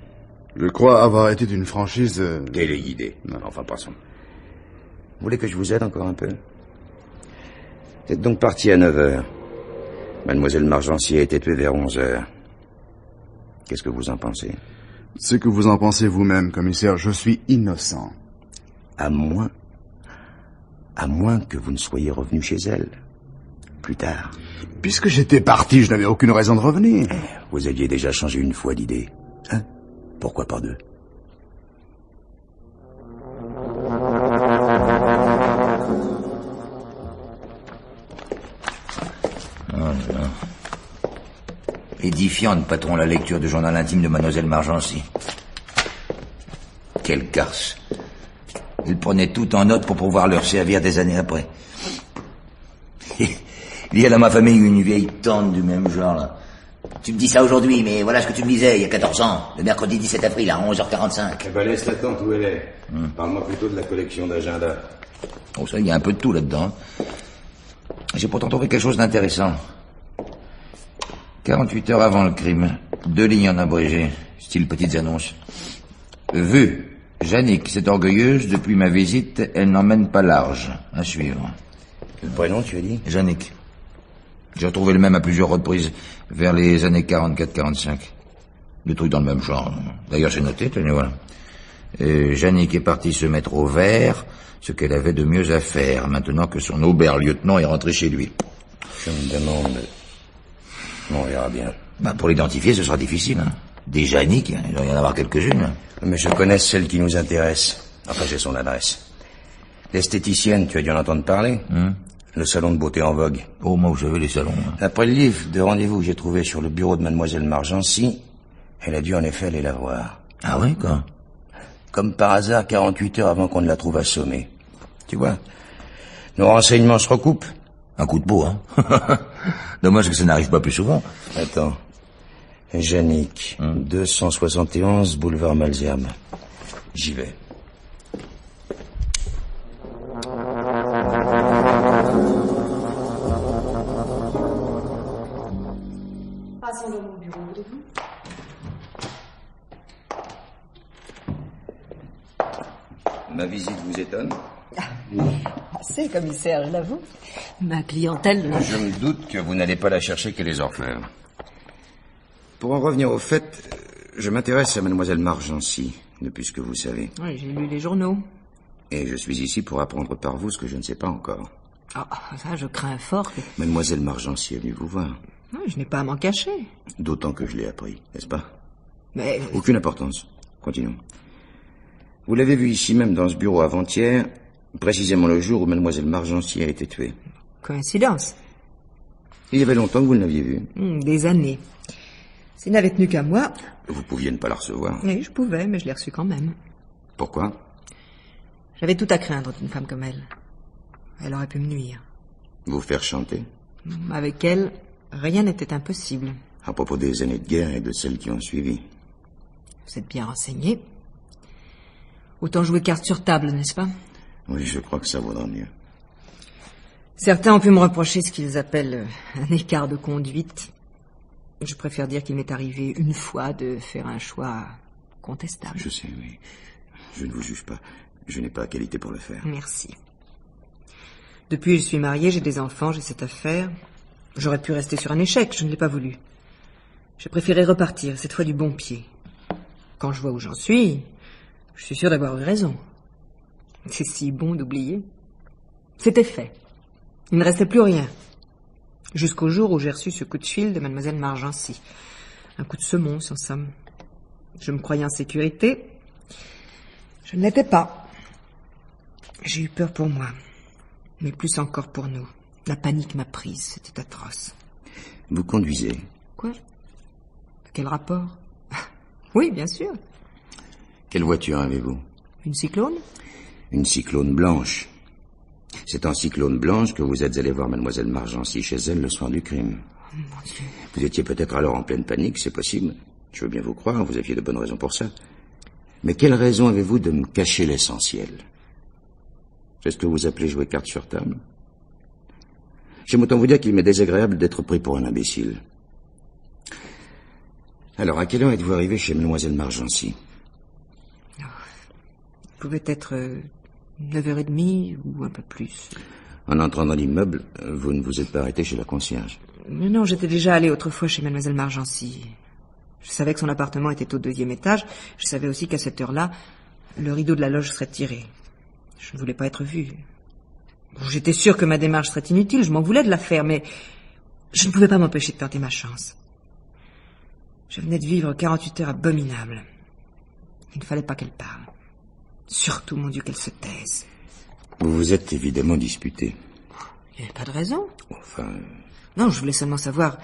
Je crois avoir été d'une franchise... euh, Téléguidé. Non, enfin, passons. Vous voulez que je vous aide encore un peu? Vous êtes donc parti à 9 heures. Mademoiselle Margency a été tuée vers 11 heures. Qu'est-ce que vous en pensez? Ce que vous en pensez vous-même, commissaire, je suis innocent. À moins... À moins que vous ne soyez revenu chez elle. Plus tard. Puisque j'étais parti, je n'avais aucune raison de revenir. Vous aviez déjà changé une fois d'idée. Hein? Pourquoi pas deux? Édifiante, patron, la lecture du journal intime de Mademoiselle Margency. Quelle garce. Il prenait tout en note pour pouvoir leur servir des années après. Il y a dans ma famille une vieille tante du même genre, là. Tu me dis ça aujourd'hui, mais voilà ce que tu me disais il y a 14 ans, le mercredi 17 avril à 11h45. Eh ben laisse la tante où elle est. Parle-moi plutôt de la collection d'agenda. Oh, ça, il y a un peu de tout là-dedans. J'ai pourtant trouvé quelque chose d'intéressant. 48 heures avant le crime, deux lignes en abrégé, style petites annonces. Vu. Jannick, cette orgueilleuse, depuis ma visite, elle n'emmène pas large. À suivre. Le prénom, tu as dit? Jannick. J'ai retrouvé le même à plusieurs reprises, vers les années 44-45. Le truc dans le même genre. D'ailleurs, j'ai noté, tenez, voilà. Et Jannick est partie se mettre au vert, ce qu'elle avait de mieux à faire, maintenant que son aubert-lieutenant est rentré chez lui. Je me demande... On verra bien. Bah, pour l'identifier, ce sera difficile. Hein. Des Jannick, il doit y en avoir quelques-unes. Mais je connais celle qui nous intéresse. Enfin, j'ai son adresse. L'esthéticienne, tu as dû en entendre parler Le salon de beauté en vogue. Oh, moi, vous savez, les salons. hein. Après le livre de rendez-vous que j'ai trouvé sur le bureau de Mademoiselle Margency, elle a dû en effet aller la voir. Ah oui, quoi? Comme par hasard, 48 heures avant qu'on ne la trouve assommée. Tu vois Nos renseignements se recoupent. Un coup de peau, hein Dommage que ça n'arrive pas plus souvent. Attends. Jannick, 271 boulevard Malziam. J'y vais. Visite vous étonne Assez, commissaire, je l'avoue. Ma clientèle... Je me doute que vous n'allez pas la chercher que les orfèvres. Pour en revenir au fait, je m'intéresse à mademoiselle Margency, depuis ce que vous savez. Oui, j'ai lu les journaux. Et je suis ici pour apprendre par vous ce que je ne sais pas encore. Ah, ça, je crains fort que... Mademoiselle Margency est venue vous voir. Oui, je n'ai pas à m'en cacher. D'autant que je l'ai appris, n'est-ce pas? Mais... Aucune importance. Continuons. Vous l'avez vu ici même dans ce bureau avant-hier, précisément le jour où mademoiselle Margency a été tuée. Coïncidence. Il y avait longtemps que vous ne l'aviez vue. Hmm, des années. S'il n'avait tenu qu'à moi... Vous pouviez ne pas la recevoir. Oui, je pouvais, mais je l'ai reçu quand même. Pourquoi? J'avais tout à craindre d'une femme comme elle. Elle aurait pu me nuire. Vous faire chanter? Hmm, Avec elle, rien n'était impossible. À propos des années de guerre et de celles qui ont suivi. Vous êtes bien renseigné. Autant jouer carte sur table, n'est-ce pas? Oui, je crois que ça vaudra mieux. Certains ont pu me reprocher ce qu'ils appellent euh, un écart de conduite. Je préfère dire qu'il m'est arrivé une fois de faire un choix contestable. Je sais, oui. Je ne vous juge pas. Je n'ai pas la qualité pour le faire. Merci. Depuis, je suis mariée, j'ai des enfants, j'ai cette affaire. J'aurais pu rester sur un échec, je ne l'ai pas voulu. J'ai préféré repartir, cette fois du bon pied. Quand je vois où j'en suis, je suis sûr d'avoir eu raison. C'est si bon d'oublier. C'était fait. Il ne restait plus rien. Jusqu'au jour où j'ai reçu ce coup de fil de mademoiselle Margency. Un coup de semonce, en somme. Je me croyais en sécurité. Je ne l'étais pas. J'ai eu peur pour moi. Mais plus encore pour nous. La panique m'a prise, c'était atroce. Vous conduisez. Quoi? Quel rapport? Oui, bien sûr. Quelle voiture avez-vous Une cyclone Une cyclone blanche. C'est en cyclone blanche que vous êtes allé voir mademoiselle Margency chez elle le soir du crime. Vous étiez peut-être alors en pleine panique, c'est possible. Je veux bien vous croire, vous aviez de bonnes raisons pour ça. Mais quelle raison avez-vous de me cacher l'essentiel? C'est ce que vous appelez jouer carte sur table? J'aime autant vous dire qu'il m'est désagréable d'être pris pour un imbécile. Alors, à quelle heure êtes-vous arrivé chez mademoiselle Margency? Pouvait être euh, 9h30 ou un peu plus. En entrant dans l'immeuble, vous ne vous êtes pas arrêté chez la concierge. Mais non, j'étais déjà allée autrefois chez mademoiselle Margency. Je savais que son appartement était au deuxième étage. Je savais aussi qu'à cette heure-là, le rideau de la loge serait tiré. Je ne voulais pas être vue. J'étais sûre que ma démarche serait inutile, je m'en voulais de la faire, mais je ne pouvais pas m'empêcher de tenter ma chance. Je venais de vivre 48 heures abominables. Il ne fallait pas qu'elle parle. Surtout, mon Dieu, qu'elle se taise. Vous vous êtes évidemment disputé. Il n'y avait pas de raison. Enfin, Non, je voulais seulement savoir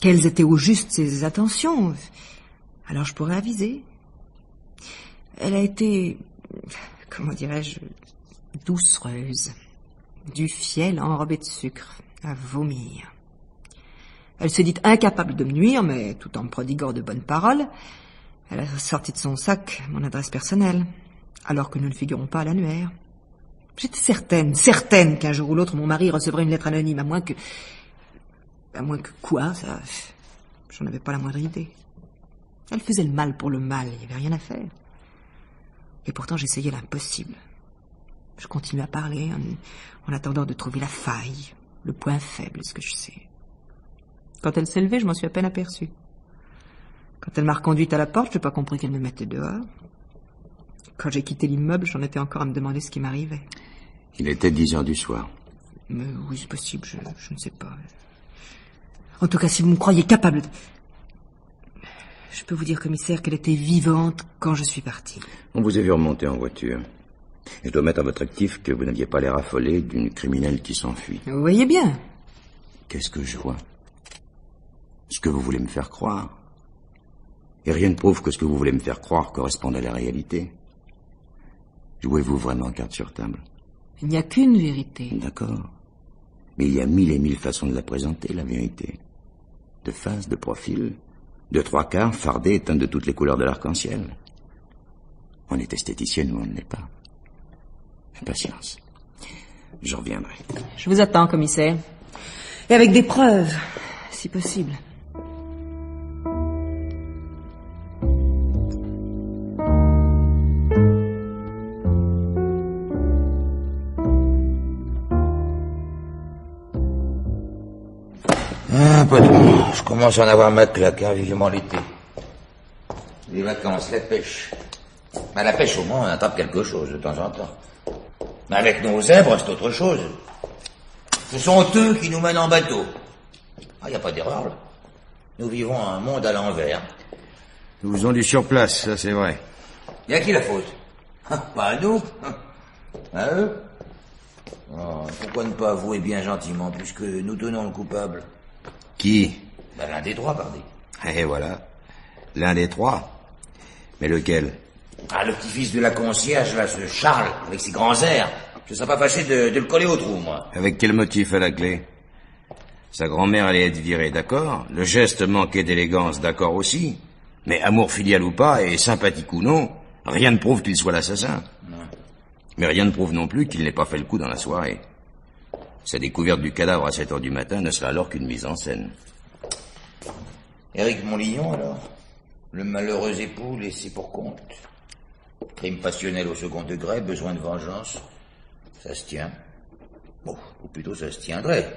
quelles étaient au juste ses attentions. Alors je pourrais aviser. Elle a été, comment dirais-je, doucereuse, du fiel enrobé de sucre, à vomir. Elle se dit incapable de me nuire, mais tout en me prodiguant de bonnes paroles, elle a sorti de son sac mon adresse personnelle, alors que nous ne figurons pas à l'annuaire. J'étais certaine, certaine qu'un jour ou l'autre mon mari recevrait une lettre anonyme, à moins que... À moins que quoi, ça... J'en avais pas la moindre idée. Elle faisait le mal pour le mal, il n'y avait rien à faire. Et pourtant j'essayais l'impossible. Je continuais à parler en, en attendant de trouver la faille, le point faible, ce que je sais. Quand elle s'est levée, je m'en suis à peine aperçue. Quand elle m'a reconduite à la porte, je n'ai pas compris qu'elle me mettait dehors. Quand j'ai quitté l'immeuble, j'en étais encore à me demander ce qui m'arrivait. Il était dix heures du soir. Mais oui, c'est possible, je, je ne sais pas. En tout cas, si vous me croyez capable. Je peux vous dire, commissaire, qu'elle était vivante quand je suis parti. On vous a vu remonter en voiture. Je dois mettre à votre actif que vous n'aviez pas l'air affolé d'une criminelle qui s'enfuit. Vous voyez bien. Qu'est-ce que je vois? Ce que vous voulez me faire croire. Et rien ne prouve que ce que vous voulez me faire croire corresponde à la réalité. Jouez-vous vraiment carte sur table? Il n'y a qu'une vérité. D'accord. Mais il y a mille et mille façons de la présenter, la vérité. De face, de profil, de trois quarts, fardée et teinte de toutes les couleurs de l'arc-en-ciel. On est esthéticienne ou on ne l'est pas. Patience. Je reviendrai. Je vous attends, commissaire. Et avec des preuves, si possible. Commence à en avoir ma claque, hein, vivement l'été. Les vacances, la pêche. À la pêche, au moins, on attrape quelque chose de temps en temps. Mais avec nos zèbres, c'est autre chose. Ce sont eux qui nous mènent en bateau. Ah, y a pas d'erreur, là. Nous vivons un monde à l'envers. Nous faisons du surplace, ça c'est vrai. Y a qui la faute? Ah, Pas à nous. À eux. Oh, pourquoi ne pas avouer bien gentiment, puisque nous tenons le coupable? Qui? Ben, L'un des trois, pardon. Et voilà. L'un des trois. Mais lequel? Ah, le petit-fils de la concierge, là, ce Charles, avec ses grands airs. Je serais pas fâché de, de le coller au trou, moi. Avec quel motif à la clé? Sa grand-mère allait être virée, d'accord? Le geste manquait d'élégance, d'accord aussi Mais amour filial ou pas, et sympathique ou non, rien ne prouve qu'il soit l'assassin. Mais rien ne prouve non plus qu'il n'ait pas fait le coup dans la soirée. Sa découverte du cadavre à 7 heures du matin ne serait alors qu'une mise en scène. Éric Montlignon, alors Le malheureux époux laissé pour compte Crime passionnel au second degré, besoin de vengeance. Ça se tient. Bon, ou plutôt ça se tiendrait.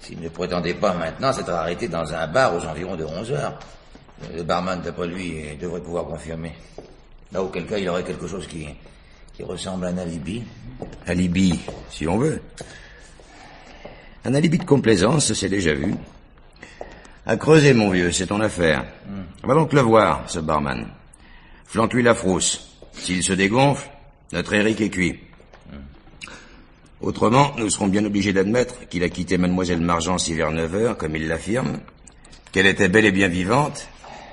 S'il ne prétendait pas maintenant s'être arrêté dans un bar aux environs de 11 heures. Le barman, d'après lui, devrait pouvoir confirmer. Là, auquel cas, il aurait quelque chose qui, qui ressemble à un alibi. Alibi, si on veut. Un alibi de complaisance, c'est déjà vu. À creuser, mon vieux, c'est ton affaire. On va donc le voir, ce barman. Flanque-lui la frousse. S'il se dégonfle, notre Eric est cuit. Autrement, nous serons bien obligés d'admettre qu'il a quitté mademoiselle Margency vers 9 heures, comme il l'affirme, qu'elle était bel et bien vivante,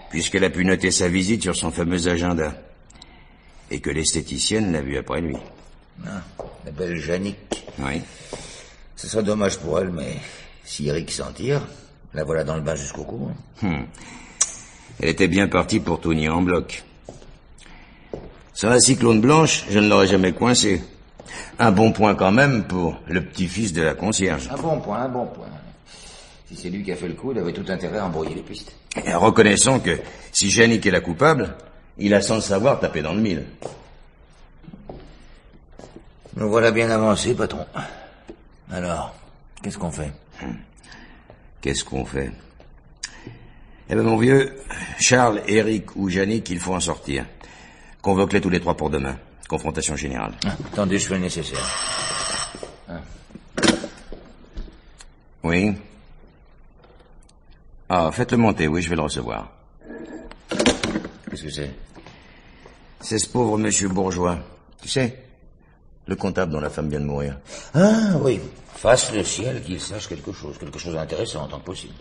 puisqu'elle a pu noter sa visite sur son fameux agenda, et que l'esthéticienne l'a vue après lui. Ah, la belle Jannick. Oui. Ce serait dommage pour elle, mais si Eric s'en tire, la voilà dans le bain jusqu'au cou. Hmm. Elle était bien partie pour tout nier en bloc. Sans la cyclone blanche, je ne l'aurais jamais coincé. Un bon point quand même pour le petit-fils de la concierge. Un bon point, un bon point. Si c'est lui qui a fait le coup, il avait tout intérêt à embrouiller les pistes. Et reconnaissons que si Yannick est la coupable, il a sans le savoir tapé dans le mille. Nous voilà bien avancés, patron. Alors, qu'est-ce qu'on fait? Qu'est-ce qu'on fait? Eh ben mon vieux, Charles, Eric ou Yannick, il faut en sortir. Convoque-les tous les trois pour demain. Confrontation générale. Ah, attendez, je fais le nécessaire. Ah. Oui. Ah, faites-le monter, oui, je vais le recevoir. Qu'est-ce que c'est? C'est ce pauvre monsieur bourgeois. Tu sais Le comptable dont la femme vient de mourir. Ah, oui. Fasse le ciel qu'il sache quelque chose, quelque chose d'intéressant en tant que possible.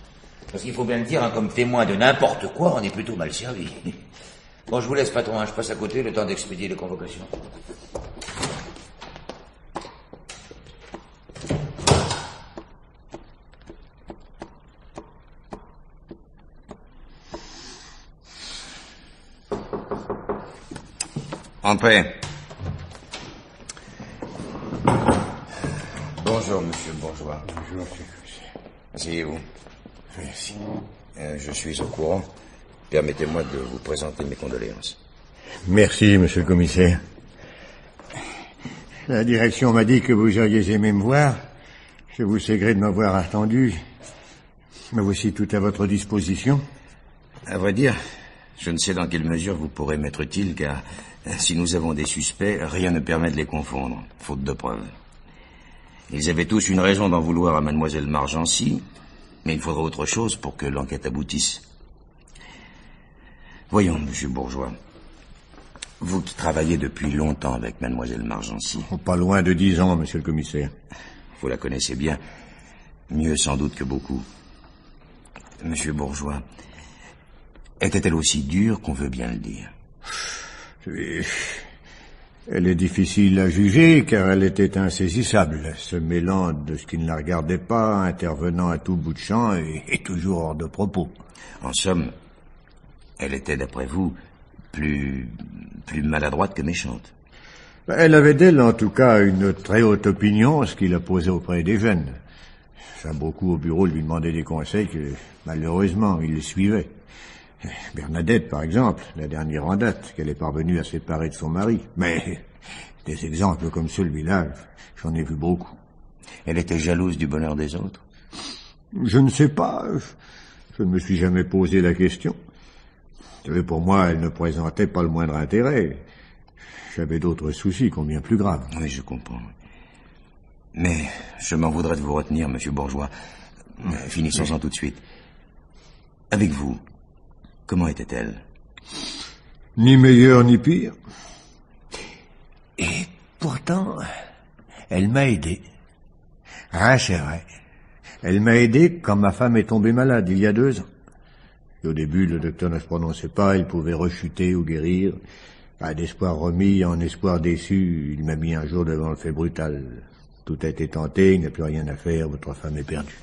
Parce qu'il faut bien le dire, hein, comme témoin de n'importe quoi, on est plutôt mal servi. Bon, je vous laisse, patron, hein, je passe à côté, le temps d'expédier les convocations. Entrez. Bonjour, monsieur bourgeois. Bonjour, Asseyez-vous. Merci. Euh, je suis au courant. Permettez-moi de vous présenter mes condoléances. Merci, monsieur le commissaire. La direction m'a dit que vous auriez aimé me voir. Je vous sais gré de m'avoir attendu. Me voici tout à votre disposition. À vrai dire, je ne sais dans quelle mesure vous pourrez m'être utile, car si nous avons des suspects, rien ne permet de les confondre, faute de preuves. Ils avaient tous une raison d'en vouloir à mademoiselle Margency, mais il faudra autre chose pour que l'enquête aboutisse. Voyons, monsieur Bourgeois. Vous qui travaillez depuis longtemps avec mademoiselle Margency. Oh, pas loin de dix ans, monsieur le commissaire. Vous la connaissez bien. Mieux sans doute que beaucoup. Monsieur Bourgeois, était-elle aussi dure qu'on veut bien le dire? Elle est difficile à juger car elle était insaisissable, se mêlant de ce qui ne la regardait pas, intervenant à tout bout de champ et, et toujours hors de propos. En somme, elle était, d'après vous, plus, plus maladroite que méchante. Elle avait d'elle, en tout cas, une très haute opinion, ce qui la posait auprès des jeunes. Ça, beaucoup au bureau lui demandaient des conseils que, malheureusement, il les suivait. Bernadette, par exemple, la dernière en date, qu'elle est parvenue à séparer de son mari. Mais des exemples comme celui-là, j'en ai vu beaucoup. Elle était jalouse du bonheur des autres Je ne sais pas. Je ne me suis jamais posé la question. Vous savez, pour moi, elle ne présentait pas le moindre intérêt. J'avais d'autres soucis, combien plus graves. Oui, je comprends. Mais je m'en voudrais de vous retenir, monsieur Bourgeois. Euh, Finissons-en tout de suite. Avec vous, comment était-elle? Ni meilleur ni pire. Et pourtant, elle m'a aidé. Ah, c'est vrai. Elle m'a aidé quand ma femme est tombée malade il y a deux ans. Et au début, le docteur ne se prononçait pas, il pouvait rechuter ou guérir. Pas d'espoir remis, en espoir déçu, il m'a mis un jour devant le fait brutal. Tout a été tenté, il n'y a plus rien à faire, votre femme est perdue.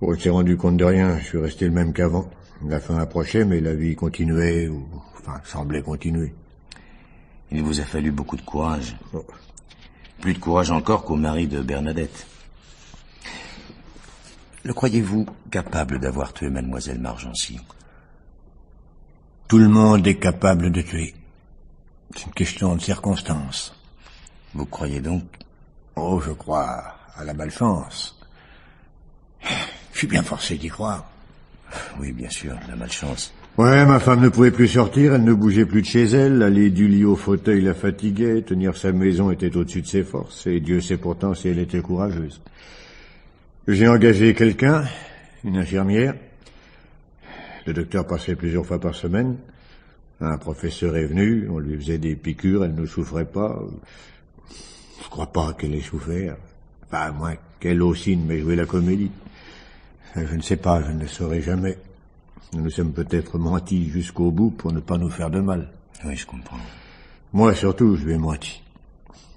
On s'est rendu compte de rien, je suis resté le même qu'avant. La fin approchait, mais la vie continuait, ou enfin semblait continuer. Il vous a fallu beaucoup de courage. Plus de courage encore qu'au mari de Bernadette. Le croyez-vous capable d'avoir tué mademoiselle Margency? Tout le monde est capable de tuer. C'est une question de circonstance. Vous croyez donc? Oh, je crois à la malchance. Je suis bien forcé d'y croire. Oui, bien sûr, la malchance. Ouais, ma femme ne pouvait plus sortir, elle ne bougeait plus de chez elle, aller du lit au fauteuil la fatiguait, tenir sa maison était au-dessus de ses forces, et Dieu sait pourtant si elle était courageuse. J'ai engagé quelqu'un, une infirmière. Le docteur passait plusieurs fois par semaine. Un professeur est venu, on lui faisait des piqûres, elle ne souffrait pas. Je crois pas qu'elle ait souffert. Enfin, à moins qu'elle aussi ne m'ait joué la comédie. Je ne sais pas, je ne le saurai jamais. Nous nous sommes peut-être mentis jusqu'au bout pour ne pas nous faire de mal. Oui, je comprends. Moi, surtout, je lui ai menti.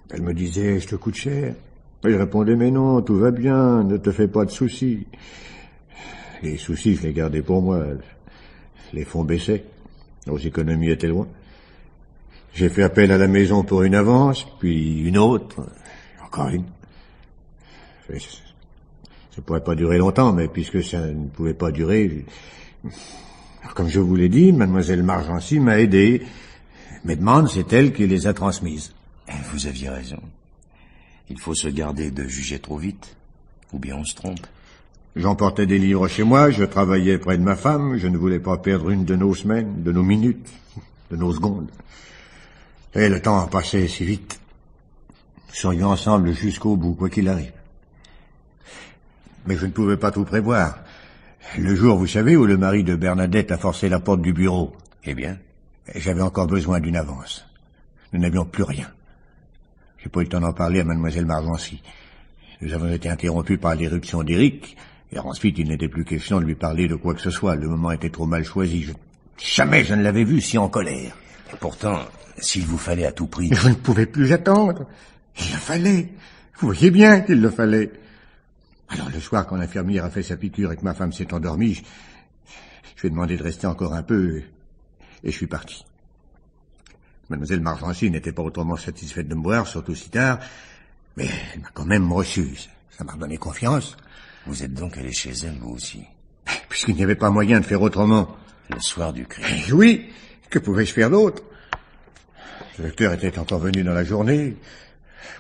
Elle me disait, je te coûte cher. Et je répondais, mais non, tout va bien, ne te fais pas de soucis. Les soucis, je les gardais pour moi. Les fonds baissaient. Nos économies étaient loin. J'ai fait appel à la maison pour une avance, puis une autre, encore une. Ça ne pourrait pas durer longtemps, mais puisque ça ne pouvait pas durer, comme je vous l'ai dit, mademoiselle Margency m'a aidé. Mes demandes, c'est elle qui les a transmises. Vous aviez raison. Il faut se garder de juger trop vite, ou bien on se trompe. J'emportais des livres chez moi, je travaillais près de ma femme, je ne voulais pas perdre une de nos semaines, de nos minutes, de nos secondes. Et le temps a passé si vite. Nous serions ensemble jusqu'au bout, quoi qu'il arrive. Mais je ne pouvais pas tout prévoir. Le jour, vous savez, où le mari de Bernadette a forcé la porte du bureau. Eh bien? J'avais encore besoin d'une avance. Nous n'avions plus rien. J'ai pas eu le temps d'en parler à mademoiselle Margency. Nous avons été interrompus par l'éruption d'Éric, Et ensuite, il n'était plus question de lui parler de quoi que ce soit. Le moment était trop mal choisi. Je... Jamais je ne l'avais vu si en colère. Et pourtant, s'il vous fallait à tout prix... Je ne pouvais plus attendre. Il le fallait. Vous voyez bien qu'il le fallait. Alors le soir, quand l'infirmière a fait sa piqûre et que ma femme s'est endormie, je, je lui ai demandé de rester encore un peu et je suis parti. Mademoiselle Margency n'était pas autrement satisfaite de me voir, surtout si tard, mais elle m'a quand même reçu. Ça m'a donné confiance. Vous êtes donc allé chez elle, vous aussi Puisqu'il n'y avait pas moyen de faire autrement. Le soir du crime Eh Oui, que pouvais-je faire d'autre? Le docteur était encore venu dans la journée.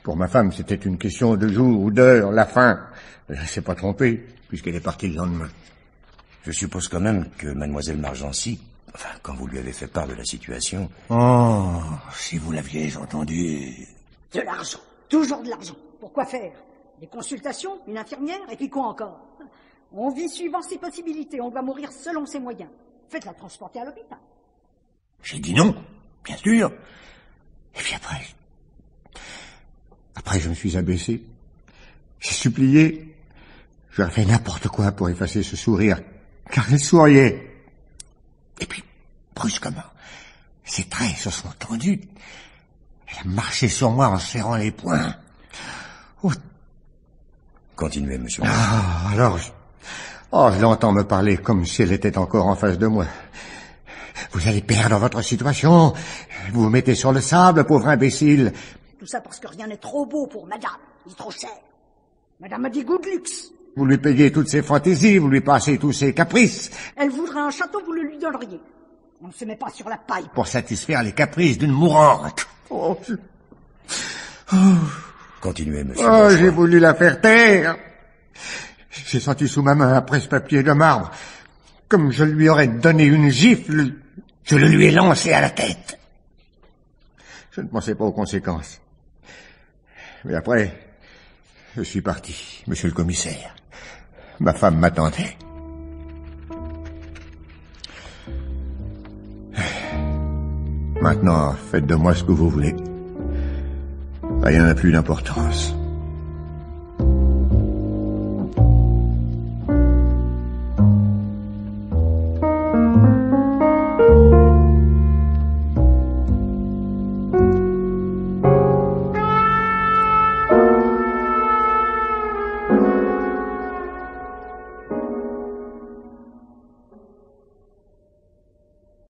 Pour ma femme, c'était une question de jour ou d'heure, la fin. Elle ne s'est pas trompée, puisqu'elle est partie le lendemain. Je suppose quand même que mademoiselle Margency, enfin, quand vous lui avez fait part de la situation... Oh, si vous l'aviez entendu... De l'argent. Toujours de l'argent. Pourquoi faire? Des consultations, une infirmière, et puis quoi encore? On vit suivant ses possibilités, on doit mourir selon ses moyens. Faites-la transporter à l'hôpital. J'ai dit non, bien sûr. Et puis après... Après, je me suis abaissé. J'ai supplié. J'aurais fait n'importe quoi pour effacer ce sourire, car elle souriait. Et puis, brusquement, ses traits se sont tendus. Elle a marché sur moi en serrant les poings. Oh. Continuez, monsieur. Ah, alors, je... Oh, je l'entends me parler comme si elle était encore en face de moi. Vous allez perdre votre situation. Vous vous mettez sur le sable, pauvre imbécile. Tout ça parce que rien n'est trop beau pour madame. Est trop cher. Madame a des goûts de luxe. Vous lui payez toutes ses fantaisies, vous lui passez tous ses caprices. Elle voudrait un château, vous le lui donneriez. On ne se met pas sur la paille. Pour satisfaire les caprices d'une mourante. Oh, oh. Continuez, monsieur. Oh, j'ai voulu la faire taire. J'ai senti sous ma main un presse-papier de marbre. Comme je lui aurais donné une gifle, je le lui ai lancé à la tête. Je ne pensais pas aux conséquences. Mais après, je suis parti, monsieur le commissaire. Ma femme m'attendait. Maintenant, faites de moi ce que vous voulez. Rien n'a plus d'importance.